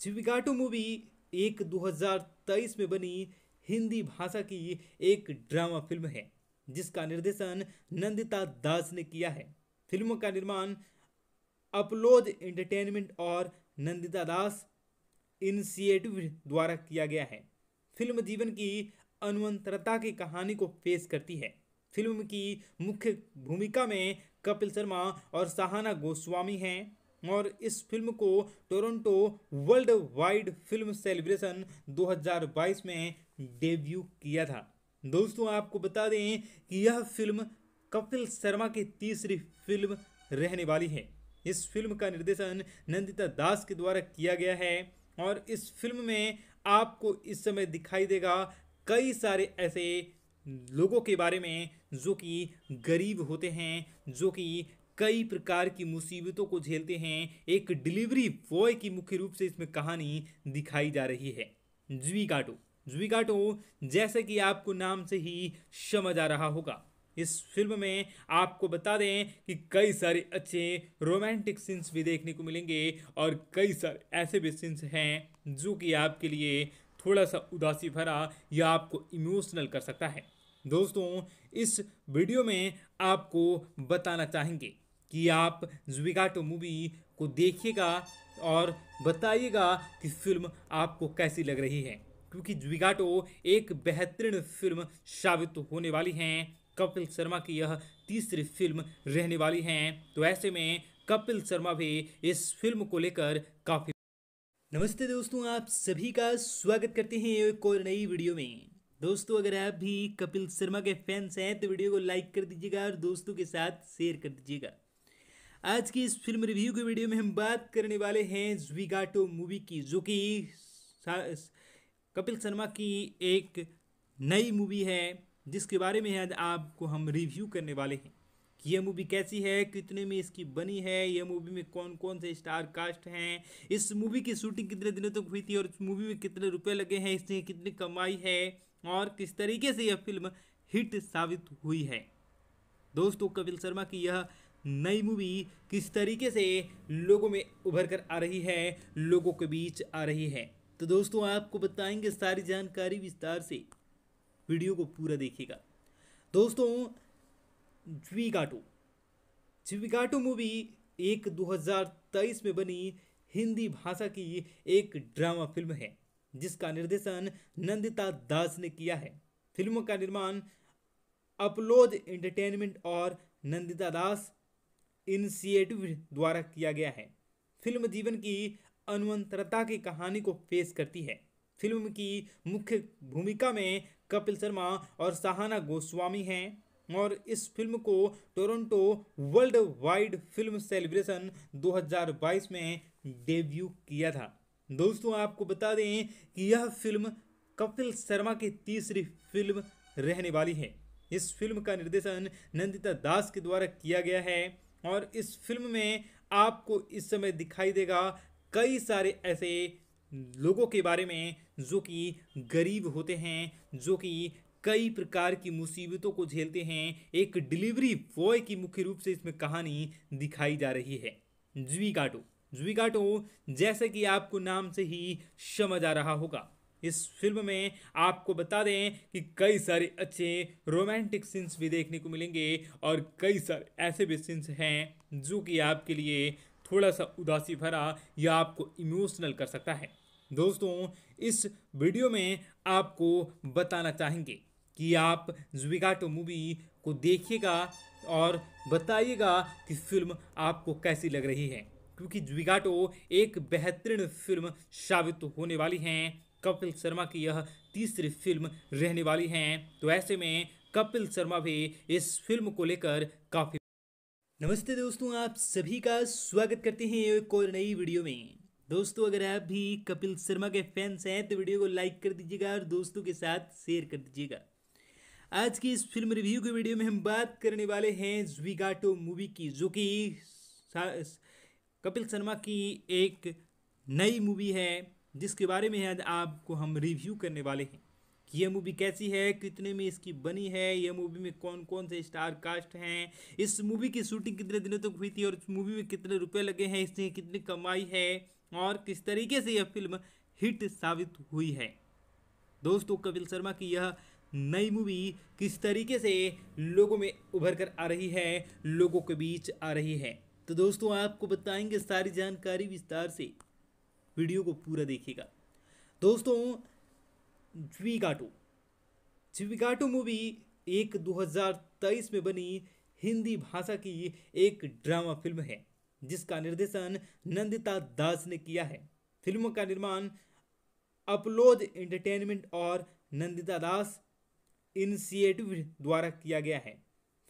ज्वीगाटो मूवी एक 2023 में बनी हिंदी भाषा की एक ड्रामा फ़िल्म है, जिसका निर्देशन नंदिता दास ने किया है। फ़िल्म का निर्माण अपलोड एंटरटेनमेंट और नंदिता दास इनिशिएटिव द्वारा किया गया है। फ़िल्म जीवन की अनुवंतरता की कहानी को पेश करती है। फ़िल्म की मुख्य भूमिका में कपिल शर्मा और सहाना गोस्वामी हैं और इस फ़िल्म को Toronto world wide film celebration 2022 में डेब्यू किया था। दोस्तों, आपको बता दें कि यह फ़िल्म कपिल शर्मा की तीसरी फ़िल्म रहने वाली है। इस फ़िल्म का निर्देशन नंदिता दास के द्वारा किया गया है और इस फ़िल्म में आपको इस समय दिखाई देगा कई सारे ऐसे लोगों के बारे में जो कि गरीब होते हैं, जो कि कई प्रकार की मुसीबतों को झेलते हैं। एक डिलीवरी बॉय की मुख्य रूप से इसमें कहानी दिखाई जा रही है। ज्वीगाटो ज्वीगाटो जैसे कि आपको नाम से ही समझ आ रहा होगा। इस फ़िल्म में आपको बता दें कि कई सारे अच्छे रोमांटिक सीन्स भी देखने को मिलेंगे और कई सारे ऐसे भी सीन्स हैं जो कि आपके लिए थोड़ा सा उदासी भरा या आपको इमोशनल कर सकता है। दोस्तों, इस वीडियो में आपको बताना चाहेंगे कि आप जुबिगाटो मूवी को देखिएगा और बताइएगा कि फ़िल्म आपको कैसी लग रही है। क्योंकि जुबिगाटो एक बेहतरीन फ़िल्म साबित होने वाली हैं। कपिल शर्मा की यह तीसरी फ़िल्म रहने वाली हैं। तो ऐसे में कपिल शर्मा भी इस फ़िल्म को लेकर काफ़ी नमस्ते दोस्तों, आप सभी का स्वागत करते हैं एक और नई वीडियो में। दोस्तों, अगर आप भी कपिल शर्मा के फैंस हैं तो वीडियो को लाइक कर दीजिएगा और दोस्तों के साथ शेयर कर दीजिएगा। आज की इस फ़िल्म रिव्यू के वीडियो में हम बात करने वाले हैं ज्विगाटो मूवी की, जो कि कपिल शर्मा की एक नई मूवी है, जिसके बारे में आज आपको हम रिव्यू करने वाले हैं। कि यह मूवी कैसी है? कितने में इसकी बनी है? यह मूवी में कौन कौन से स्टार कास्ट हैं? इस मूवी की शूटिंग कितने दिनों तक तो हुई थी और इस मूवी में कितने रुपए लगे हैं? इसने कितनी कमाई है? और किस तरीके से यह फ़िल्म हिट साबित हुई है? दोस्तों, कपिल शर्मा की यह नई मूवी किस तरीके से लोगों में उभर कर आ रही है? लोगों के बीच आ रही है। तो दोस्तों, आपको बताएँगे सारी जानकारी विस्तार से। वीडियो को पूरा देखिएगा। दोस्तों ज्वीगाटो ज्वीगाटो मूवी एक 2023 में बनी हिंदी भाषा की एक ड्रामा फ़िल्म है, जिसका निर्देशन नंदिता दास ने किया है। फ़िल्म का निर्माण अपलोड एंटरटेनमेंट और नंदिता दास इनिशिएटिव द्वारा किया गया है। फ़िल्म जीवन की अनुवंतरता की कहानी को पेश करती है। फ़िल्म की मुख्य भूमिका में कपिल शर्मा और सहाना गोस्वामी हैं। और इस फ़िल्म को Toronto world wide film celebration 2022 में डेब्यू किया था। दोस्तों, आपको बता दें कि यह फ़िल्म कपिल शर्मा की तीसरी फ़िल्म रहने वाली है। इस फ़िल्म का निर्देशन नंदिता दास के द्वारा किया गया है और इस फ़िल्म में आपको इस समय दिखाई देगा कई सारे ऐसे लोगों के बारे में जो कि गरीब होते हैं, जो कि कई प्रकार की मुसीबतों को झेलते हैं। एक डिलीवरी बॉय की मुख्य रूप से इसमें कहानी दिखाई जा रही है। ज्वीगाटो ज्वीगाटो जैसे कि आपको नाम से ही समझ आ रहा होगा। इस फ़िल्म में आपको बता दें कि कई सारे अच्छे रोमांटिक सीन्स भी देखने को मिलेंगे और कई सारे ऐसे भी सीन्स हैं जो कि आपके लिए थोड़ा सा उदासी भरा या आपको इमोशनल कर सकता है। दोस्तों, इस वीडियो में आपको बताना चाहेंगे कि आप जुबिगाटो मूवी को देखिएगा और बताइएगा कि फ़िल्म आपको कैसी लग रही है। क्योंकि जुबिगाटो एक बेहतरीन फ़िल्म साबित होने वाली है। कपिल शर्मा की यह तीसरी फ़िल्म रहने वाली है। तो ऐसे में कपिल शर्मा भी इस फ़िल्म को लेकर काफ़ी नमस्ते दोस्तों, आप सभी का स्वागत करते हैं एक और नई वीडियो में। दोस्तों, अगर आप भी कपिल शर्मा के फैंस हैं तो वीडियो को लाइक कर दीजिएगा और दोस्तों के साथ शेयर कर दीजिएगा। आज की इस फ़िल्म रिव्यू के वीडियो में हम बात करने वाले हैं ज्विगाटो मूवी की, जो कि कपिल शर्मा की एक नई मूवी है, जिसके बारे में आज आपको हम रिव्यू करने वाले हैं। कि यह मूवी कैसी है, कितने में इसकी बनी है, यह मूवी में कौन कौन से स्टार कास्ट हैं, इस मूवी की शूटिंग कितने दिनों तक तो हुई थी और इस मूवी में कितने रुपए लगे हैं इसने कितनी कमाई है और किस तरीके से यह फ़िल्म हिट साबित हुई है। दोस्तों, कपिल शर्मा की यह नई मूवी किस तरीके से लोगों में उभर कर आ रही है, लोगों के बीच आ रही है। तो दोस्तों, आपको बताएँगे सारी जानकारी विस्तार से। वीडियो को पूरा देखिएगा। दोस्तों ज्वीगाटो ज्वीगाटो मूवी एक 2023 में बनी हिंदी भाषा की एक ड्रामा फ़िल्म है, जिसका निर्देशन नंदिता दास ने किया है। फ़िल्म का निर्माण अपलोड एंटरटेनमेंट और नंदिता दास इनिशिएटिव द्वारा किया गया है।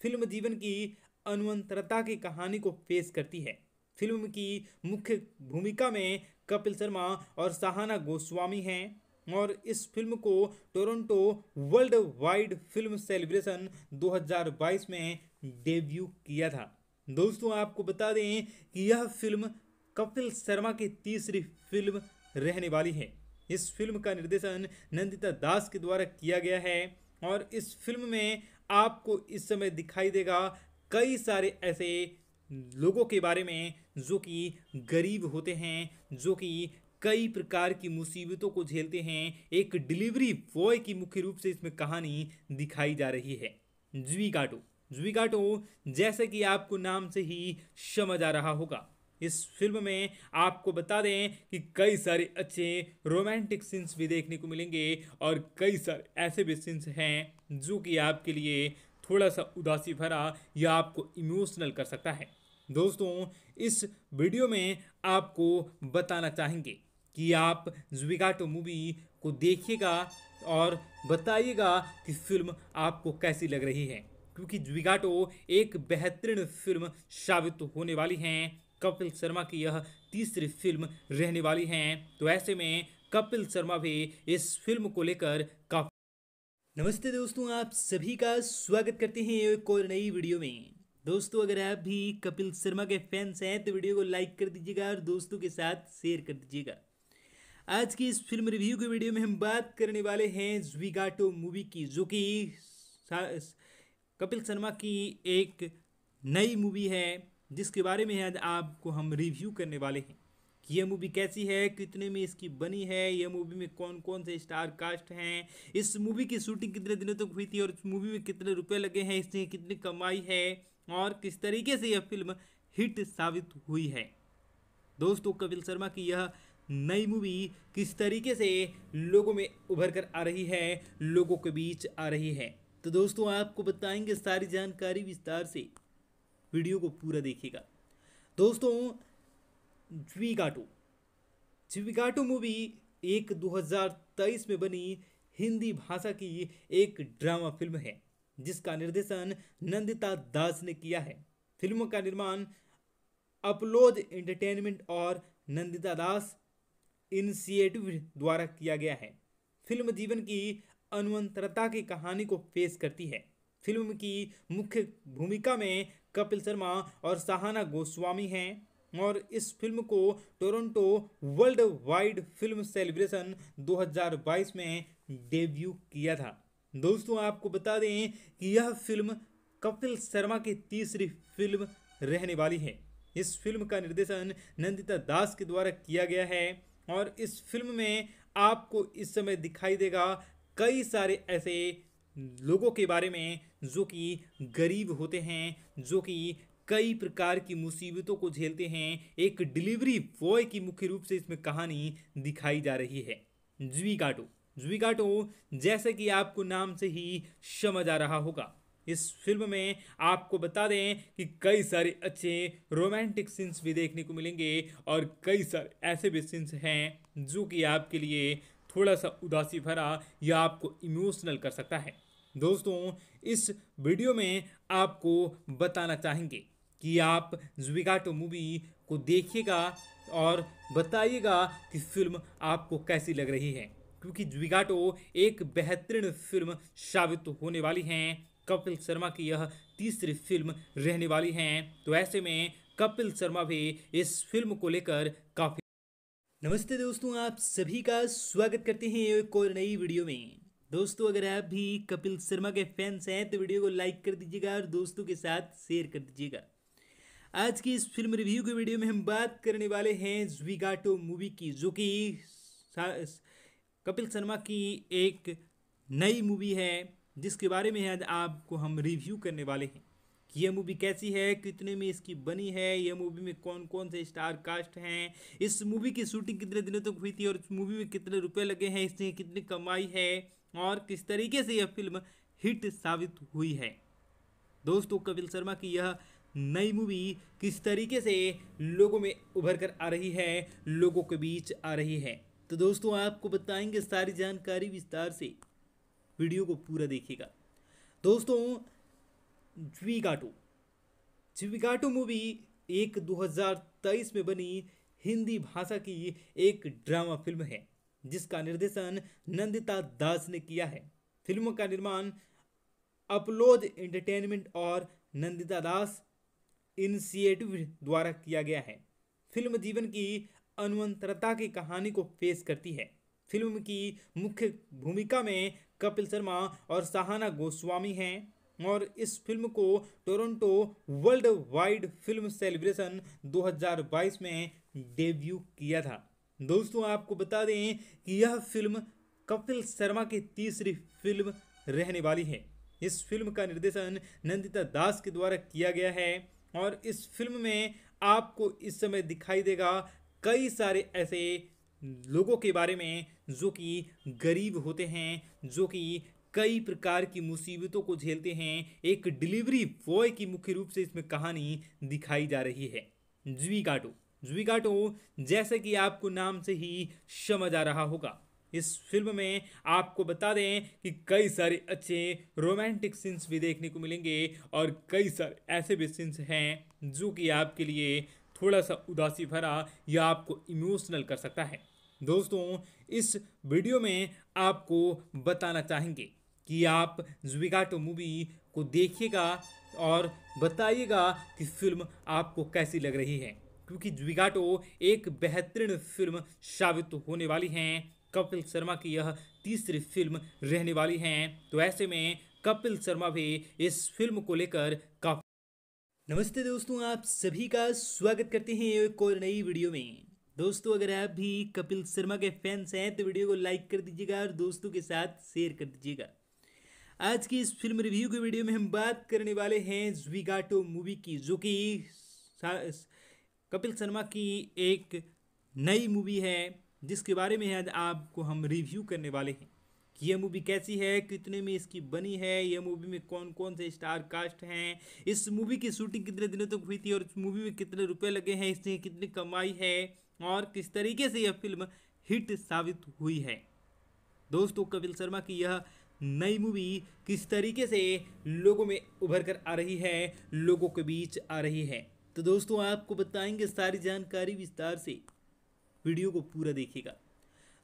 फ़िल्म जीवन की अनुवंतरता की कहानी को पेश करती है। फ़िल्म की मुख्य भूमिका में कपिल शर्मा और सहाना गोस्वामी हैं और इस फ़िल्म को Toronto world wide film celebration 2022 में डेब्यू किया था। दोस्तों, आपको बता दें कि यह फ़िल्म कपिल शर्मा की तीसरी फ़िल्म रहने वाली है। इस फ़िल्म का निर्देशन नंदिता दास के द्वारा किया गया है। और इस फ़िल्म में आपको इस समय दिखाई देगा कई सारे ऐसे लोगों के बारे में जो कि गरीब होते हैं, जो कि कई प्रकार की मुसीबतों को झेलते हैं। एक डिलीवरी बॉय की मुख्य रूप से इसमें कहानी दिखाई जा रही है। ज्वीगाटो ज्वीगाटो जैसे कि आपको नाम से ही समझ आ रहा होगा। इस फ़िल्म में आपको बता दें कि कई सारे अच्छे रोमांटिक सीन्स भी देखने को मिलेंगे और कई सारे ऐसे भी सीन्स हैं जो कि आपके लिए थोड़ा सा उदासी भरा या आपको इमोशनल कर सकता है। दोस्तों, इस वीडियो में आपको बताना चाहेंगे कि आप जुबिगाटो मूवी को देखिएगा और बताइएगा कि फ़िल्म आपको कैसी लग रही है, क्योंकि जुबिगाटो एक बेहतरीन फ़िल्म साबित होने वाली है। कपिल शर्मा की यह तीसरी फ़िल्म रहने वाली है। तो ऐसे में कपिल शर्मा भी इस फ़िल्म को लेकर काफ़ी नमस्ते दोस्तों, आप सभी का स्वागत करते हैं एक और नई वीडियो में। दोस्तों, अगर आप भी कपिल शर्मा के फैंस हैं तो वीडियो को लाइक कर दीजिएगा और दोस्तों के साथ शेयर कर दीजिएगा। आज की इस फ़िल्म रिव्यू के वीडियो में हम बात करने वाले हैं ज्विगाटो मूवी की, जो कि कपिल शर्मा की एक नई मूवी है। जिसके बारे में आज आपको हम रिव्यू करने वाले हैं कि यह मूवी कैसी है, कितने में इसकी बनी है, यह मूवी में कौन कौन से स्टार कास्ट हैं, इस मूवी की शूटिंग कितने दिनों तक तो हुई थी और इस मूवी में कितने रुपए लगे हैं इसने कितनी कमाई है और किस तरीके से यह फ़िल्म हिट साबित हुई है। दोस्तों, कपिल शर्मा की यह नई मूवी किस तरीके से लोगों में उभर कर आ रही है, लोगों के बीच आ रही है। तो दोस्तों, आपको बताएँगे सारी जानकारी विस्तार से। वीडियो को पूरा देखिएगा। दोस्तों ज्वीगाटो ज्वीगाटो मूवी एक 2023 में बनी हिंदी भाषा की एक ड्रामा फ़िल्म है, जिसका निर्देशन नंदिता दास ने किया है। फ़िल्म का निर्माण अपलोड एंटरटेनमेंट और नंदिता दास इनिशिएटिव द्वारा किया गया है। फ़िल्म जीवन की अनुअंतरता की कहानी को पेश करती है। फ़िल्म की मुख्य भूमिका में कपिल शर्मा और सहाना गोस्वामी हैं और इस फ़िल्म को Toronto world wide film celebration 2022 में डेब्यू किया था। दोस्तों, आपको बता दें कि यह फ़िल्म कपिल शर्मा की तीसरी फ़िल्म रहने वाली है। इस फ़िल्म का निर्देशन नंदिता दास के द्वारा किया गया है और इस फ़िल्म में आपको इस समय दिखाई देगा कई सारे ऐसे लोगों के बारे में जो कि गरीब होते हैं, जो कि कई प्रकार की मुसीबतों को झेलते हैं। एक डिलीवरी बॉय की मुख्य रूप से इसमें कहानी दिखाई जा रही है। ज्वीगाटो ज्वीगाटो जैसे कि आपको नाम से ही समझ आ रहा होगा। इस फ़िल्म में आपको बता दें कि कई सारे अच्छे रोमांटिक सीन्स भी देखने को मिलेंगे और कई सारे ऐसे भी सीन्स हैं जो कि आपके लिए थोड़ा सा उदासी भरा या आपको इमोशनल कर सकता है। दोस्तों, इस वीडियो में आपको बताना चाहेंगे कि आप जुबिगाटो मूवी को देखिएगा और बताइएगा कि फ़िल्म आपको कैसी लग रही है। क्योंकि जुबिगाटो एक बेहतरीन फ़िल्म साबित होने वाली है। कपिल शर्मा की यह तीसरी फ़िल्म रहने वाली है। तो ऐसे में कपिल शर्मा भी इस फ़िल्म को लेकर काफ़ी नमस्ते दोस्तों, आप सभी का स्वागत करते हैं एक और नई वीडियो में। दोस्तों, अगर आप भी कपिल शर्मा के फैंस हैं तो वीडियो को लाइक कर दीजिएगा और दोस्तों के साथ शेयर कर दीजिएगा। आज की इस फ़िल्म रिव्यू के वीडियो में हम बात करने वाले हैं ज्विगाटो मूवी की, जो कि कपिल शर्मा की एक नई मूवी है, जिसके बारे में आज आपको हम रिव्यू करने वाले हैं। कि यह मूवी कैसी है, कितने में इसकी बनी है, यह मूवी में कौन कौन से स्टार कास्ट हैं, इस मूवी की शूटिंग कितने दिनों तक तो हुई थी और इस मूवी में कितने रुपए लगे हैं, इसने कितनी कमाई है और किस तरीके से यह फ़िल्म हिट साबित हुई है? दोस्तों, कपिल शर्मा की यह नई मूवी किस तरीके से लोगों में उभर कर आ रही है, लोगों के बीच आ रही है? तो दोस्तों, आपको बताएँगे सारी जानकारी विस्तार से। वीडियो को पूरा देखिएगा। दोस्तों ज्वीगाटो ज्वीगाटो मूवी एक 2023 में बनी हिंदी भाषा की एक ड्रामा फ़िल्म है। जिसका निर्देशन नंदिता दास ने किया है। फ़िल्म का निर्माण अपलोज एंटरटेनमेंट और नंदिता दास इनिशिएटिव द्वारा किया गया है। फ़िल्म जीवन की अनुअंतरता की कहानी को पेश करती है। फ़िल्म की मुख्य भूमिका में कपिल शर्मा और सहाना गोस्वामी हैं और इस फ़िल्म को Toronto world wide film celebration 2022 में डेब्यू किया था। दोस्तों, आपको बता दें कि यह फ़िल्म कपिल शर्मा की तीसरी फ़िल्म रहने वाली है। इस फ़िल्म का निर्देशन नंदिता दास के द्वारा किया गया है और इस फ़िल्म में आपको इस समय दिखाई देगा कई सारे ऐसे लोगों के बारे में जो कि गरीब होते हैं, जो कि कई प्रकार की मुसीबतों को झेलते हैं। एक डिलीवरी बॉय की मुख्य रूप से इसमें कहानी दिखाई जा रही है। ज्वीगाटो ज्वीगाटो जैसे कि आपको नाम से ही समझ आ रहा होगा। इस फ़िल्म में आपको बता दें कि कई सारे अच्छे रोमांटिक सीन्स भी देखने को मिलेंगे और कई सारे ऐसे भी सीन्स हैं जो कि आपके लिए थोड़ा सा उदासी भरा या आपको इमोशनल कर सकता है। दोस्तों, इस वीडियो में आपको बताना चाहेंगे कि आप जुबिगाटो मूवी को देखिएगा और बताइएगा कि फ़िल्म आपको कैसी लग रही है। क्योंकि जुबिगाटो एक बेहतरीन फ़िल्म साबित होने वाली है। कपिल शर्मा की यह तीसरी फ़िल्म रहने वाली है। तो ऐसे में कपिल शर्मा भी इस फ़िल्म को लेकर काफ़ी नमस्ते दोस्तों, आप सभी का स्वागत करते हैं एक और नई वीडियो में। दोस्तों, अगर आप भी कपिल शर्मा के फैंस हैं तो वीडियो को लाइक कर दीजिएगा और दोस्तों के साथ शेयर कर दीजिएगा। आज की इस फ़िल्म रिव्यू के वीडियो में हम बात करने वाले हैं ज्विगाटो मूवी की, जो कि कपिल शर्मा की एक नई मूवी है, जिसके बारे में आज आपको हम रिव्यू करने वाले हैं। कि यह मूवी कैसी है, कितने में इसकी बनी है यह मूवी में कौन कौन से स्टार कास्ट हैं, इस मूवी की शूटिंग कितने दिनों तक तो हुई थी और इस मूवी में कितने रुपए लगे हैं, इसने कितनी कमाई है और किस तरीके से यह फ़िल्म हिट साबित हुई है। दोस्तों, कपिल शर्मा की यह नई मूवी किस तरीके से लोगों में उभर कर आ रही है, लोगों के बीच आ रही है। तो दोस्तों, आपको बताएँगे सारी जानकारी विस्तार से। वीडियो को पूरा देखिएगा।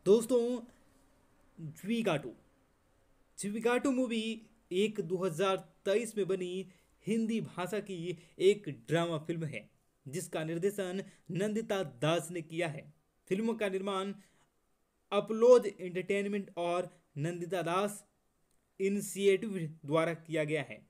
दोस्तों ज्वीगाटो ज्वीगाटो मूवी एक 2023 में बनी हिंदी भाषा की एक ड्रामा फ़िल्म है, जिसका निर्देशन नंदिता दास ने किया है। फ़िल्म का निर्माण अपलोड एंटरटेनमेंट और नंदिता दास इनिशिएटिव द्वारा किया गया है।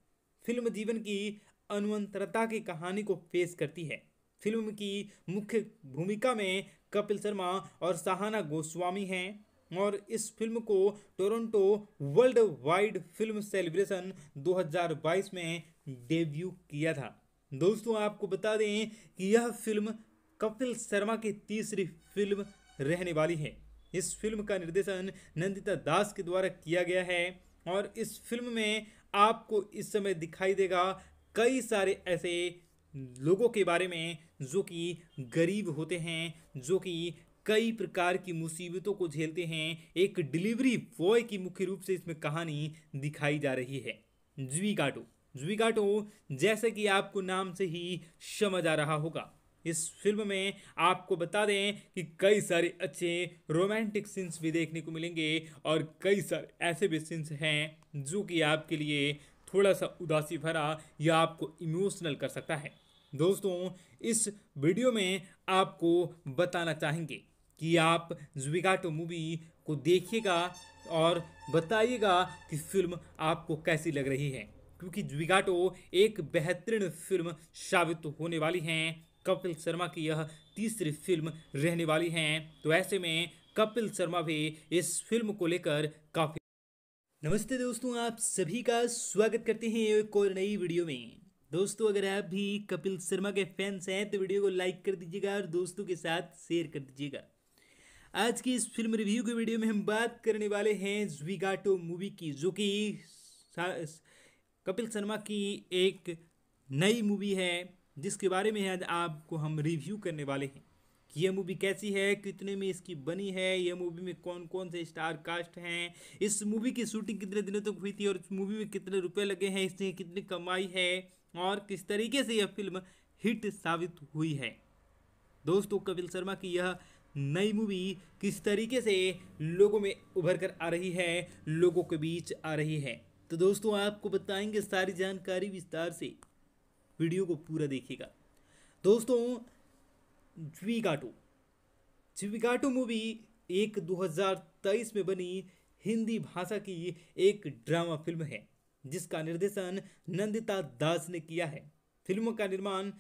फ़िल्म जीवन की अनुवंतरता की कहानी को पेश करती है। फ़िल्म की मुख्य भूमिका में कपिल शर्मा और सहाना गोस्वामी हैं और इस फ़िल्म को Toronto world wide film celebration 2022 में डेब्यू किया था। दोस्तों, आपको बता दें कि यह फ़िल्म कपिल शर्मा की तीसरी फ़िल्म रहने वाली है। इस फ़िल्म का निर्देशन नंदिता दास के द्वारा किया गया है और इस फ़िल्म में आपको इस समय दिखाई देगा कई सारे ऐसे लोगों के बारे में जो कि गरीब होते हैं, जो कि कई प्रकार की मुसीबतों को झेलते हैं। एक डिलीवरी बॉय की मुख्य रूप से इसमें कहानी दिखाई जा रही है। ज्वीगाटो ज्वीगाटो जैसे कि आपको नाम से ही समझ आ रहा होगा। इस फ़िल्म में आपको बता दें कि कई सारे अच्छे रोमांटिक सीन्स भी देखने को मिलेंगे और कई सारे ऐसे भी सीन्स हैं जो कि आपके लिए थोड़ा सा उदासी भरा या आपको इमोशनल कर सकता है। दोस्तों, इस वीडियो में आपको बताना चाहेंगे कि आप जुबिगाटो मूवी को देखिएगा और बताइएगा कि फ़िल्म आपको कैसी लग रही है। क्योंकि जुबिगाटो एक बेहतरीन फ़िल्म साबित होने वाली हैं। कपिल शर्मा की यह तीसरी फ़िल्म रहने वाली है। तो ऐसे में कपिल शर्मा भी इस फ़िल्म को लेकर काफ़ी नमस्ते दोस्तों, आप सभी का स्वागत करते हैं एक और नई वीडियो में। दोस्तों, अगर आप भी कपिल शर्मा के फैंस हैं तो वीडियो को लाइक कर दीजिएगा और दोस्तों के साथ शेयर कर दीजिएगा। आज की इस फ़िल्म रिव्यू के वीडियो में हम बात करने वाले हैं ज्विगाटो मूवी की, जो कि कपिल शर्मा की एक नई मूवी है, जिसके बारे में आज आपको हम रिव्यू करने वाले हैं। यह मूवी कैसी है? कितने में इसकी बनी है? यह मूवी में कौन कौन से स्टार कास्ट हैं? इस मूवी की शूटिंग कितने दिनों तक तो हुई थी और इस मूवी में कितने रुपए लगे हैं? इसने कितनी कमाई है? और किस तरीके से यह फ़िल्म हिट साबित हुई है? दोस्तों, कपिल शर्मा की यह नई मूवी किस तरीके से लोगों में उभर कर आ रही है? लोगों के बीच आ रही है। तो दोस्तों, आपको बताएँगे सारी जानकारी विस्तार से। वीडियो को पूरा देखिएगा। दोस्तों ज्वीगाटो ज्वीगाटो मूवी एक 2023 में बनी हिंदी भाषा की एक ड्रामा फ़िल्म है, जिसका निर्देशन नंदिता दास ने किया है। फ़िल्म का निर्माण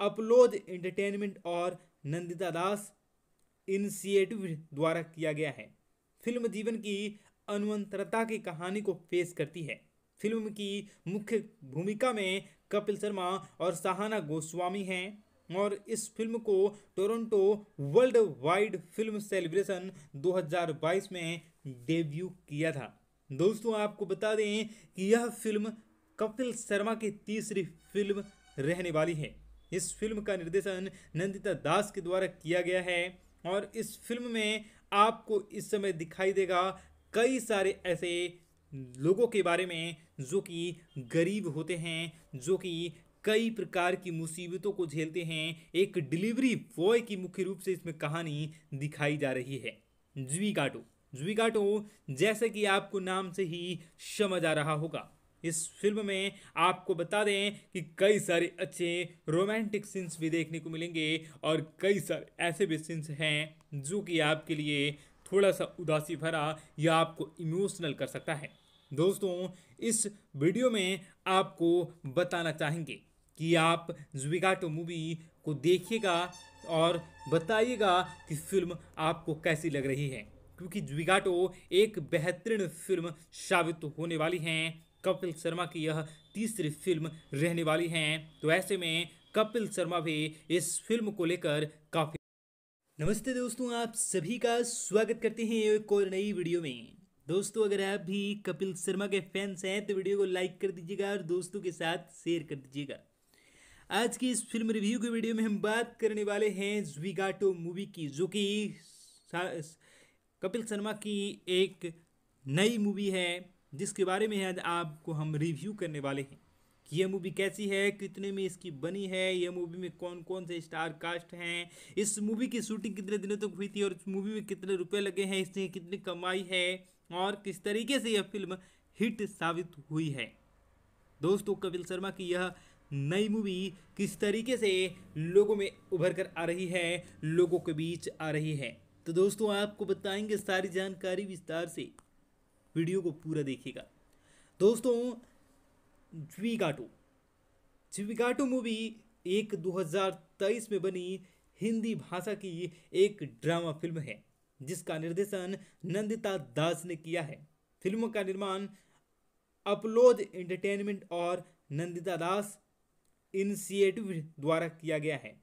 अपलोड एंटरटेनमेंट और नंदिता दास इनिशिएटिव द्वारा किया गया है। फ़िल्म जीवन की अनुवंतरता की कहानी को पेश करती है। फ़िल्म की मुख्य भूमिका में कपिल शर्मा और सहाना गोस्वामी हैं। और इस फ़िल्म को Toronto world wide film celebration 2022 में डेब्यू किया था। दोस्तों, आपको बता दें कि यह फ़िल्म कपिल शर्मा की तीसरी फ़िल्म रहने वाली है। इस फ़िल्म का निर्देशन नंदिता दास के द्वारा किया गया है और इस फ़िल्म में आपको इस समय दिखाई देगा कई सारे ऐसे लोगों के बारे में जो कि गरीब होते हैं, जो कि कई प्रकार की मुसीबतों को झेलते हैं। एक डिलीवरी बॉय की मुख्य रूप से इसमें कहानी दिखाई जा रही है। ज्वीगाटो ज्वीगाटो जैसे कि आपको नाम से ही समझ आ रहा होगा। इस फ़िल्म में आपको बता दें कि कई सारे अच्छे रोमांटिक सीन्स भी देखने को मिलेंगे और कई सारे ऐसे भी सीन्स हैं जो कि आपके लिए थोड़ा सा उदासी भरा या आपको इमोशनल कर सकता है। दोस्तों, इस वीडियो में आपको बताना चाहेंगे कि आप जुबिगाटो मूवी को देखिएगा और बताइएगा कि फ़िल्म आपको कैसी लग रही है। क्योंकि जुबिगाटो एक बेहतरीन फ़िल्म साबित होने वाली हैं। कपिल शर्मा की यह तीसरी फ़िल्म रहने वाली हैं। तो ऐसे में कपिल शर्मा भी इस फ़िल्म को लेकर काफ़ी नमस्ते दोस्तों, आप सभी का स्वागत करते हैं एक और नई वीडियो में। दोस्तों, अगर आप भी कपिल शर्मा के फैंस हैं तो वीडियो को लाइक कर दीजिएगा और दोस्तों के साथ शेयर कर दीजिएगा। आज की इस फ़िल्म रिव्यू के वीडियो में हम बात करने वाले हैं ज्विगाटो मूवी की, जो कि कपिल शर्मा की एक नई मूवी है, जिसके बारे में आज आपको हम रिव्यू करने वाले हैं। कि यह मूवी कैसी है, कितने में इसकी बनी है, यह मूवी में कौन कौन से स्टार कास्ट हैं, इस मूवी की शूटिंग कितने दिनों तक तो हुई थी और इस मूवी में कितने रुपए लगे हैं, इसने कितनी कमाई है और किस तरीके से यह फ़िल्म हिट साबित हुई है। दोस्तों, कपिल शर्मा की यह नई मूवी किस तरीके से लोगों में उभर कर आ रही है, लोगों के बीच आ रही है। तो दोस्तों, आपको बताएँगे सारी जानकारी विस्तार से। वीडियो को पूरा देखिएगा। दोस्तों ज्वीगाटो ज्वीगाटो मूवी एक 2023 में बनी हिंदी भाषा की एक ड्रामा फ़िल्म है, जिसका निर्देशन नंदिता दास ने किया है। फ़िल्म का निर्माण अपलोड एंटरटेनमेंट और नंदिता दास इनिशिएटिव द्वारा किया गया है।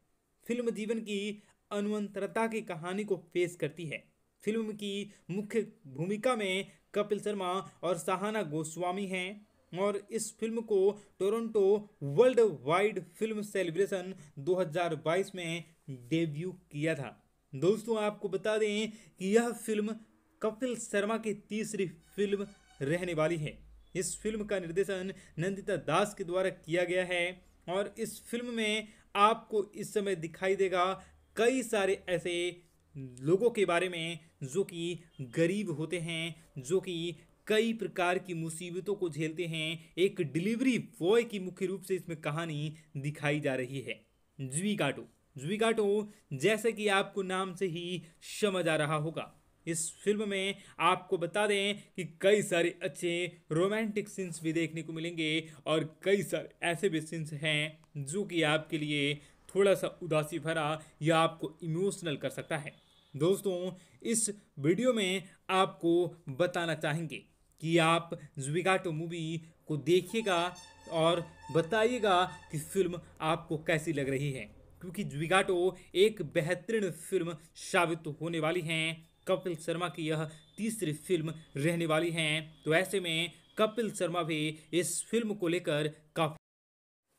फ़िल्म जीवन की अनुवंतरता की कहानी को पेश करती है। फ़िल्म की मुख्य भूमिका में कपिल शर्मा और सहाना गोस्वामी हैं और इस फ़िल्म को Toronto world wide film celebration 2022 में डेब्यू किया था। दोस्तों, आपको बता दें कि यह फ़िल्म कपिल शर्मा की तीसरी फ़िल्म रहने वाली है। इस फ़िल्म का निर्देशन नंदिता दास के द्वारा किया गया है। और इस फ़िल्म में आपको इस समय दिखाई देगा कई सारे ऐसे लोगों के बारे में जो कि गरीब होते हैं, जो कि कई प्रकार की मुसीबतों को झेलते हैं। एक डिलीवरी बॉय की मुख्य रूप से इसमें कहानी दिखाई जा रही है। ज्वीगाटो ज्वीगाटो जैसे कि आपको नाम से ही समझ आ रहा होगा। इस फ़िल्म में आपको बता दें कि कई सारे अच्छे रोमांटिक सीन्स भी देखने को मिलेंगे और कई सारे ऐसे भी सीन्स हैं जो कि आपके लिए थोड़ा सा उदासी भरा या आपको इमोशनल कर सकता है। दोस्तों, इस वीडियो में आपको बताना चाहेंगे कि आप जुबिगाटो मूवी को देखिएगा और बताइएगा कि फ़िल्म आपको कैसी लग रही है, क्योंकि जुबिगाटो एक बेहतरीन फ़िल्म साबित होने वाली है। कपिल शर्मा की यह तीसरी फ़िल्म रहने वाली है। तो ऐसे में कपिल शर्मा भी इस फ़िल्म को लेकर काफ़ी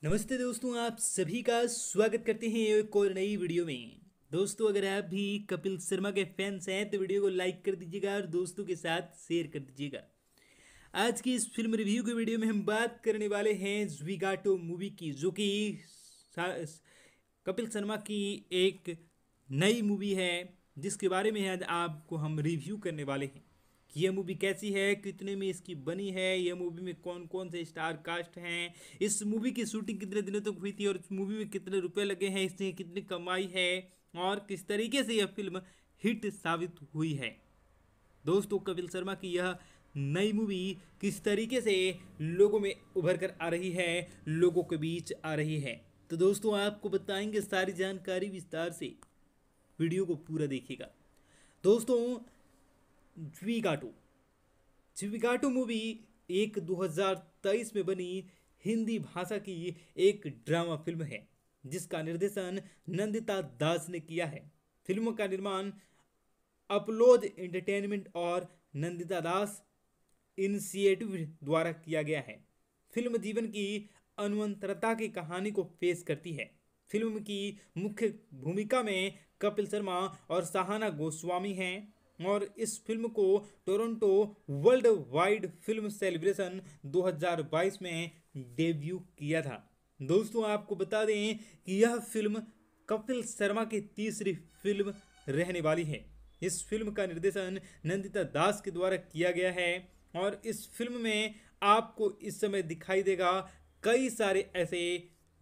नमस्ते दोस्तों, आप सभी का स्वागत करते हैं एक और नई वीडियो में। दोस्तों, अगर आप भी कपिल शर्मा के फैंस हैं तो वीडियो को लाइक कर दीजिएगा और दोस्तों के साथ शेयर कर दीजिएगा। आज की इस फ़िल्म रिव्यू के वीडियो में हम बात करने वाले हैं ज्विगाटो मूवी की, जो कि कपिल शर्मा की एक नई मूवी है। जिसके बारे में आज आपको हम रिव्यू करने वाले हैं कि यह मूवी कैसी है, कितने में इसकी बनी है, यह मूवी में कौन कौन से स्टार कास्ट हैं, इस मूवी की शूटिंग कितने दिनों तक तो हुई थी और इस मूवी में कितने रुपए लगे हैं, इसने कितनी कमाई है और किस तरीके से यह फ़िल्म हिट साबित हुई है। दोस्तों, कपिल शर्मा की यह नई मूवी किस तरीके से लोगों में उभर कर आ रही है, लोगों के बीच आ रही है। तो दोस्तों, आपको बताएँगे सारी जानकारी विस्तार से। वीडियो को पूरा देखिएगा। दोस्तों ज्वीगाटो ज्वीगाटो मूवी एक 2023 में बनी हिंदी भाषा की एक ड्रामा फ़िल्म है, जिसका निर्देशन नंदिता दास ने किया है। फ़िल्म का निर्माण अपलोड एंटरटेनमेंट और नंदिता दास इनिशिएटिव द्वारा किया गया है। फ़िल्म जीवन की अनुवंतरता की कहानी को पेश करती है। फ़िल्म की मुख्य भूमिका में कपिल शर्मा और सहाना गोस्वामी हैं। और इस फ़िल्म को Toronto world wide film celebration 2022 में डेब्यू किया था। दोस्तों, आपको बता दें कि यह फ़िल्म कपिल शर्मा की तीसरी फ़िल्म रहने वाली है। इस फ़िल्म का निर्देशन नंदिता दास के द्वारा किया गया है और इस फ़िल्म में आपको इस समय दिखाई देगा कई सारे ऐसे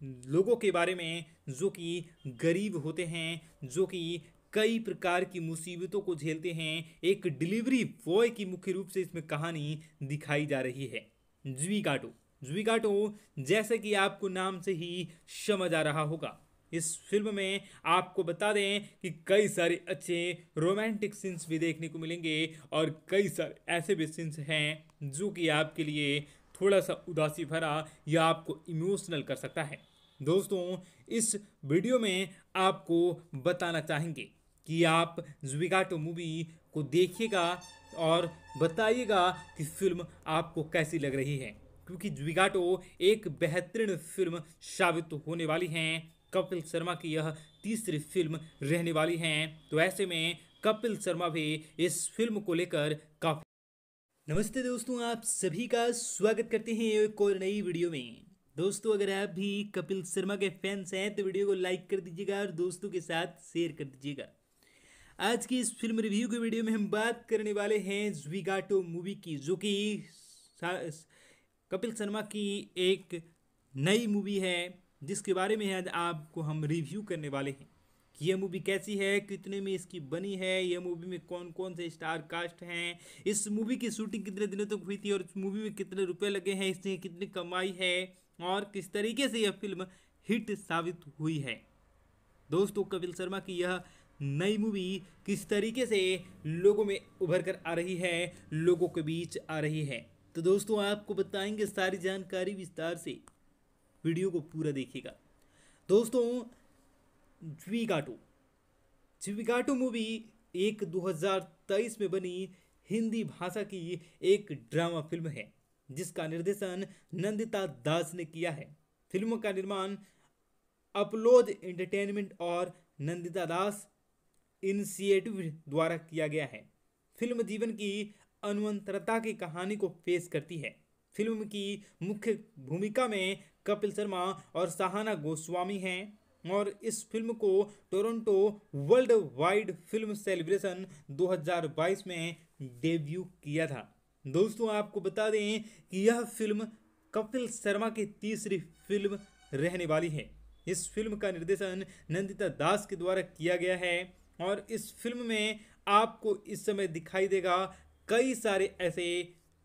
लोगों के बारे में जो कि गरीब होते हैं, जो कि कई प्रकार की मुसीबतों को झेलते हैं, एक डिलीवरी बॉय की मुख्य रूप से इसमें कहानी दिखाई जा रही है। ज्वीगाटो ज्वीगाटो जैसे कि आपको नाम से ही समझ आ रहा होगा। इस फ़िल्म में आपको बता दें कि कई सारे अच्छे रोमांटिक सीन्स भी देखने को मिलेंगे और कई सारे ऐसे भी सीन्स हैं जो कि आपके लिए थोड़ा सा उदासी भरा या आपको इमोशनल कर सकता है। दोस्तों, इस वीडियो में आपको बताना चाहेंगे कि आप जुबिगाटो मूवी को देखिएगा और बताइएगा कि फ़िल्म आपको कैसी लग रही है। क्योंकि जुबिगाटो एक बेहतरीन फ़िल्म साबित होने वाली है। कपिल शर्मा की यह तीसरी फ़िल्म रहने वाली है। तो ऐसे में कपिल शर्मा भी इस फ़िल्म को लेकर काफ़ी नमस्ते दोस्तों, आप सभी का स्वागत करते हैं एक और नई वीडियो में। दोस्तों, अगर आप भी कपिल शर्मा के फैंस हैं तो वीडियो को लाइक कर दीजिएगा और दोस्तों के साथ शेयर कर दीजिएगा। आज की इस फ़िल्म रिव्यू के वीडियो में हम बात करने वाले हैं ज्विगाटो मूवी की, जो कि कपिल शर्मा की एक नई मूवी है, जिसके बारे में आज आपको हम रिव्यू करने वाले हैं। कि यह मूवी कैसी है, कितने में इसकी बनी है, यह मूवी में कौन कौन से स्टार कास्ट हैं, इस मूवी की शूटिंग कितने दिनों तक तो हुई थी और इस मूवी में कितने रुपए लगे हैं, इसने कितनी कमाई है और किस तरीके से यह फ़िल्म हिट साबित हुई है। दोस्तों, कपिल शर्मा की यह नई मूवी किस तरीके से लोगों में उभर कर आ रही है, लोगों के बीच आ रही है? तो दोस्तों, आपको बताएँगे सारी जानकारी विस्तार से। वीडियो को पूरा देखिएगा। दोस्तों ज्विगाटो ज्विगाटो मूवी एक 2023 में बनी हिंदी भाषा की एक ड्रामा फ़िल्म है। जिसका निर्देशन नंदिता दास ने किया है। फ़िल्म का निर्माण अपलोड एंटरटेनमेंट और नंदिता दास इनिशिएटिव द्वारा किया गया है। फ़िल्म जीवन की अनुवंतरता की कहानी को पेश करती है। फ़िल्म की मुख्य भूमिका में कपिल शर्मा और सहाना गोस्वामी हैं और इस फ़िल्म को Toronto world wide film celebration 2022 में डेब्यू किया था। दोस्तों, आपको बता दें कि यह फ़िल्म कपिल शर्मा की तीसरी फ़िल्म रहने वाली है। इस फ़िल्म का निर्देशन नंदिता दास के द्वारा किया गया है और इस फ़िल्म में आपको इस समय दिखाई देगा कई सारे ऐसे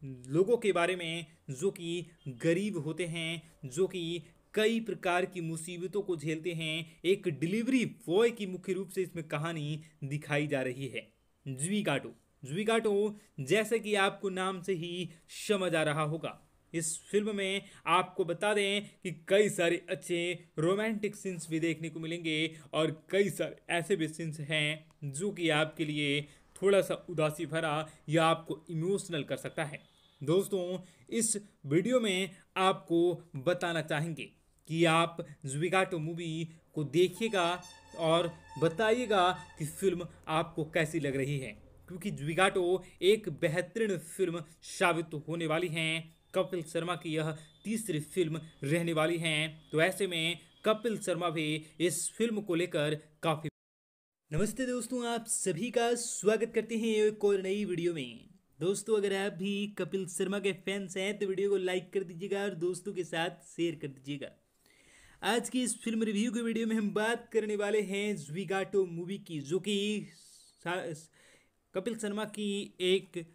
लोगों के बारे में जो कि गरीब होते हैं, जो कि कई प्रकार की मुसीबतों को झेलते हैं। एक डिलीवरी बॉय की मुख्य रूप से इसमें कहानी दिखाई जा रही है। ज्वीगाटो ज्वीगाटो जैसे कि आपको नाम से ही समझ आ रहा होगा। इस फ़िल्म में आपको बता दें कि कई सारे अच्छे रोमांटिक सीन्स भी देखने को मिलेंगे और कई सारे ऐसे भी सीन्स हैं जो कि आपके लिए थोड़ा सा उदासी भरा या आपको इमोशनल कर सकता है। दोस्तों, इस वीडियो में आपको बताना चाहेंगे कि आप जुबिगाटो मूवी को देखिएगा और बताइएगा कि फ़िल्म आपको कैसी लग रही है। क्योंकि जुबिगाटो एक बेहतरीन फ़िल्म साबित होने वाली है। कपिल शर्मा की यह तीसरी फ़िल्म रहने वाली है। तो ऐसे में कपिल शर्मा भी इस फ़िल्म को लेकर काफ़ी नमस्ते दोस्तों, आप सभी का स्वागत करते हैं एक और नई वीडियो में। दोस्तों, अगर आप भी कपिल शर्मा के फैंस हैं तो वीडियो को लाइक कर दीजिएगा और दोस्तों के साथ शेयर कर दीजिएगा। आज की इस फ़िल्म रिव्यू के वीडियो में हम बात करने वाले हैं ज्विगाटो मूवी की, जो कि कपिल शर्मा की एक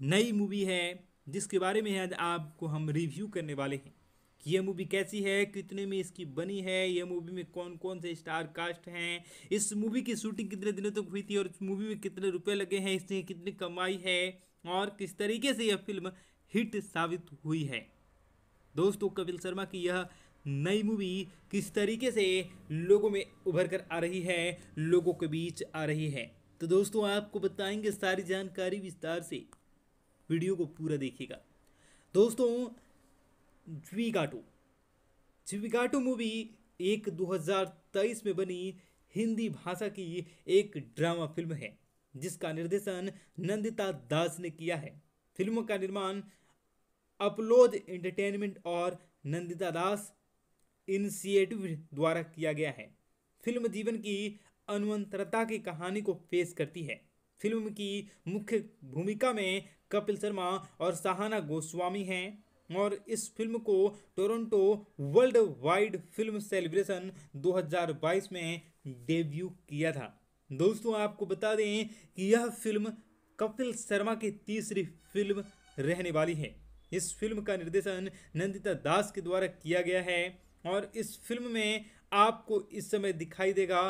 नई मूवी है, जिसके बारे में आज आपको हम रिव्यू करने वाले हैं। कि यह मूवी कैसी है, कितने में इसकी बनी है, यह मूवी में कौन कौन से स्टार कास्ट हैं, इस मूवी की शूटिंग कितने दिनों तक तो हुई थी और इस मूवी में कितने रुपए लगे हैं, इसने कितनी कमाई है, और किस तरीके से यह फ़िल्म हिट साबित हुई है। दोस्तों, कपिल शर्मा की यह नई मूवी किस तरीके से लोगों में उभर कर आ रही है, लोगों के बीच आ रही है। तो दोस्तों, आपको बताएँगे सारी जानकारी विस्तार से। वीडियो को पूरा देखिएगा। दोस्तों ज्विगाटो ज्विगाटो मूवी एक 2023 में बनी हिंदी भाषा की एक ड्रामा फ़िल्म है, जिसका निर्देशन नंदिता दास ने किया है। फ़िल्म का निर्माण अपलोड एंटरटेनमेंट और नंदिता दास इनिशिएटिव द्वारा किया गया है। फ़िल्म जीवन की अनुवंतरता की कहानी को पेश करती है। फ़िल्म की मुख्य भूमिका में कपिल शर्मा और सहाना गोस्वामी हैं और इस फ़िल्म को Toronto world wide film celebration 2022 में डेब्यू किया था। दोस्तों, आपको बता दें कि यह फ़िल्म कपिल शर्मा की तीसरी फ़िल्म रहने वाली है। इस फ़िल्म का निर्देशन नंदिता दास के द्वारा किया गया है और इस फ़िल्म में आपको इस समय दिखाई देगा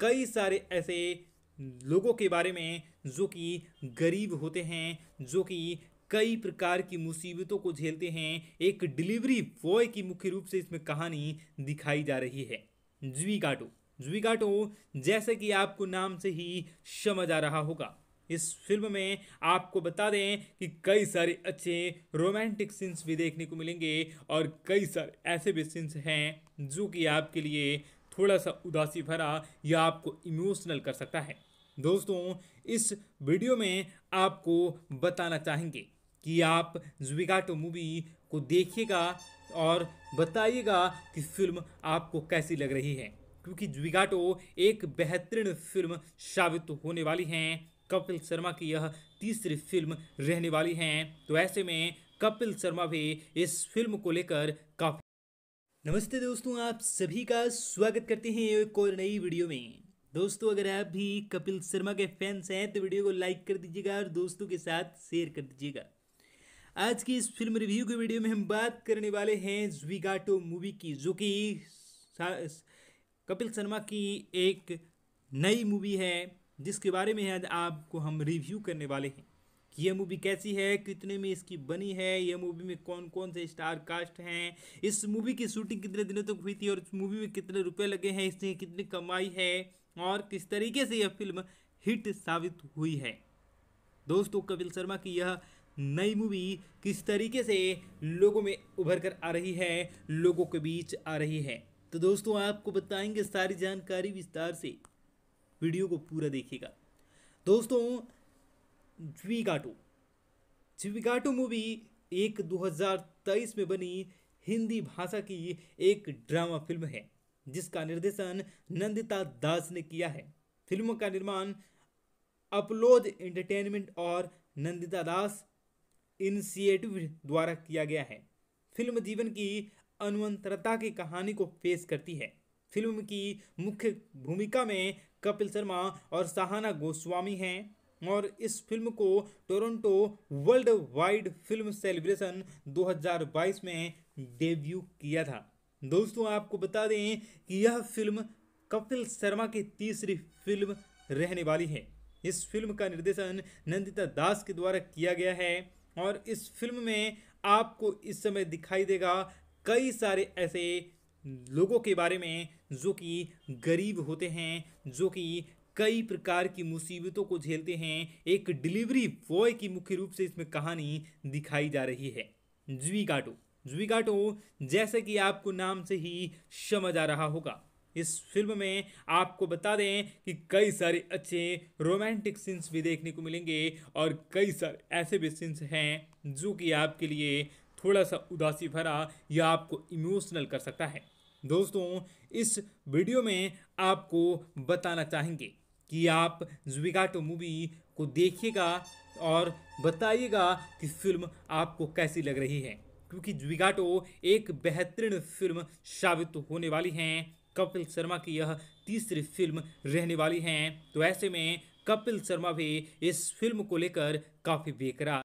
कई सारे ऐसे लोगों के बारे में जो कि गरीब होते हैं, जो कि कई प्रकार की मुसीबतों को झेलते हैं। एक डिलीवरी बॉय की मुख्य रूप से इसमें कहानी दिखाई जा रही है। ज्विगाटो ज्विगाटो जैसे कि आपको नाम से ही समझ आ रहा होगा। इस फ़िल्म में आपको बता दें कि कई सारे अच्छे रोमांटिक सीन्स भी देखने को मिलेंगे और कई सारे ऐसे भी सीन्स हैं जो कि आपके लिए थोड़ा सा उदासी भरा या आपको इमोशनल कर सकता है। दोस्तों, इस वीडियो में आपको बताना चाहेंगे कि आप जुबिगाटो मूवी को देखिएगा और बताइएगा कि फ़िल्म आपको कैसी लग रही है। क्योंकि ज्विगाटो एक बेहतरीन फ़िल्म साबित होने वाली हैं। कपिल शर्मा की यह तीसरी फ़िल्म रहने वाली हैं। तो ऐसे में कपिल शर्मा भी इस फ़िल्म को लेकर नमस्ते दोस्तों, आप सभी का स्वागत करते हैं एक और नई वीडियो में। दोस्तों, अगर आप भी कपिल शर्मा के फैंस हैं तो वीडियो को लाइक कर दीजिएगा और दोस्तों के साथ शेयर कर दीजिएगा। आज की इस फ़िल्म रिव्यू के वीडियो में हम बात करने वाले हैं ज्विगाटो मूवी की, जो कि कपिल शर्मा की एक नई मूवी है, जिसके बारे में आज आपको हम रिव्यू करने वाले हैं। कि यह मूवी कैसी है? कितने में इसकी बनी है? यह मूवी में कौन कौन से स्टार कास्ट हैं? इस मूवी की शूटिंग कितने दिनों तक तो हुई थी और इस मूवी में कितने रुपए लगे हैं? इसने कितनी कमाई है? और किस तरीके से यह फ़िल्म हिट साबित हुई है? दोस्तों, कपिल शर्मा की यह नई मूवी किस तरीके से लोगों में उभर कर आ रही है? लोगों के बीच आ रही है। तो दोस्तों, आपको बताएँगे सारी जानकारी विस्तार से। वीडियो को पूरा देखिएगा। दोस्तों ज्वीगाटो ज्वीगाटो मूवी एक 2023 में बनी हिंदी भाषा की एक ड्रामा फ़िल्म है, जिसका निर्देशन नंदिता दास ने किया है। फ़िल्म का निर्माण अपलोड एंटरटेनमेंट और नंदिता दास इनिशिएटिव द्वारा किया गया है। फ़िल्म जीवन की अनुवंतरता की कहानी को पेश करती है। फ़िल्म की मुख्य भूमिका में कपिल शर्मा और सहाना गोस्वामी हैं। और इस फ़िल्म को Toronto world wide film celebration 2022 में डेब्यू किया था। दोस्तों, आपको बता दें कि यह फ़िल्म कपिल शर्मा की तीसरी फ़िल्म रहने वाली है। इस फ़िल्म का निर्देशन नंदिता दास के द्वारा किया गया है और इस फ़िल्म में आपको इस समय दिखाई देगा कई सारे ऐसे लोगों के बारे में जो कि गरीब होते हैं, जो कि कई प्रकार की मुसीबतों को झेलते हैं। एक डिलीवरी बॉय की मुख्य रूप से इसमें कहानी दिखाई जा रही है। ज्वीगाटो ज्वीगाटो जैसे कि आपको नाम से ही समझ आ रहा होगा। इस फ़िल्म में आपको बता दें कि कई सारे अच्छे रोमांटिक सीन्स भी देखने को मिलेंगे और कई सारे ऐसे भी सीन्स हैं जो कि आपके लिए थोड़ा सा उदासी भरा या आपको इमोशनल कर सकता है। दोस्तों, इस वीडियो में आपको बताना चाहेंगे कि आप जुबिगाटो मूवी को देखिएगा और बताइएगा कि फ़िल्म आपको कैसी लग रही है। क्योंकि जुबिगाटो एक बेहतरीन फ़िल्म साबित होने वाली हैं। कपिल शर्मा की यह तीसरी फ़िल्म रहने वाली हैं। तो ऐसे में कपिल शर्मा भी इस फ़िल्म को लेकर काफ़ी बेकरार।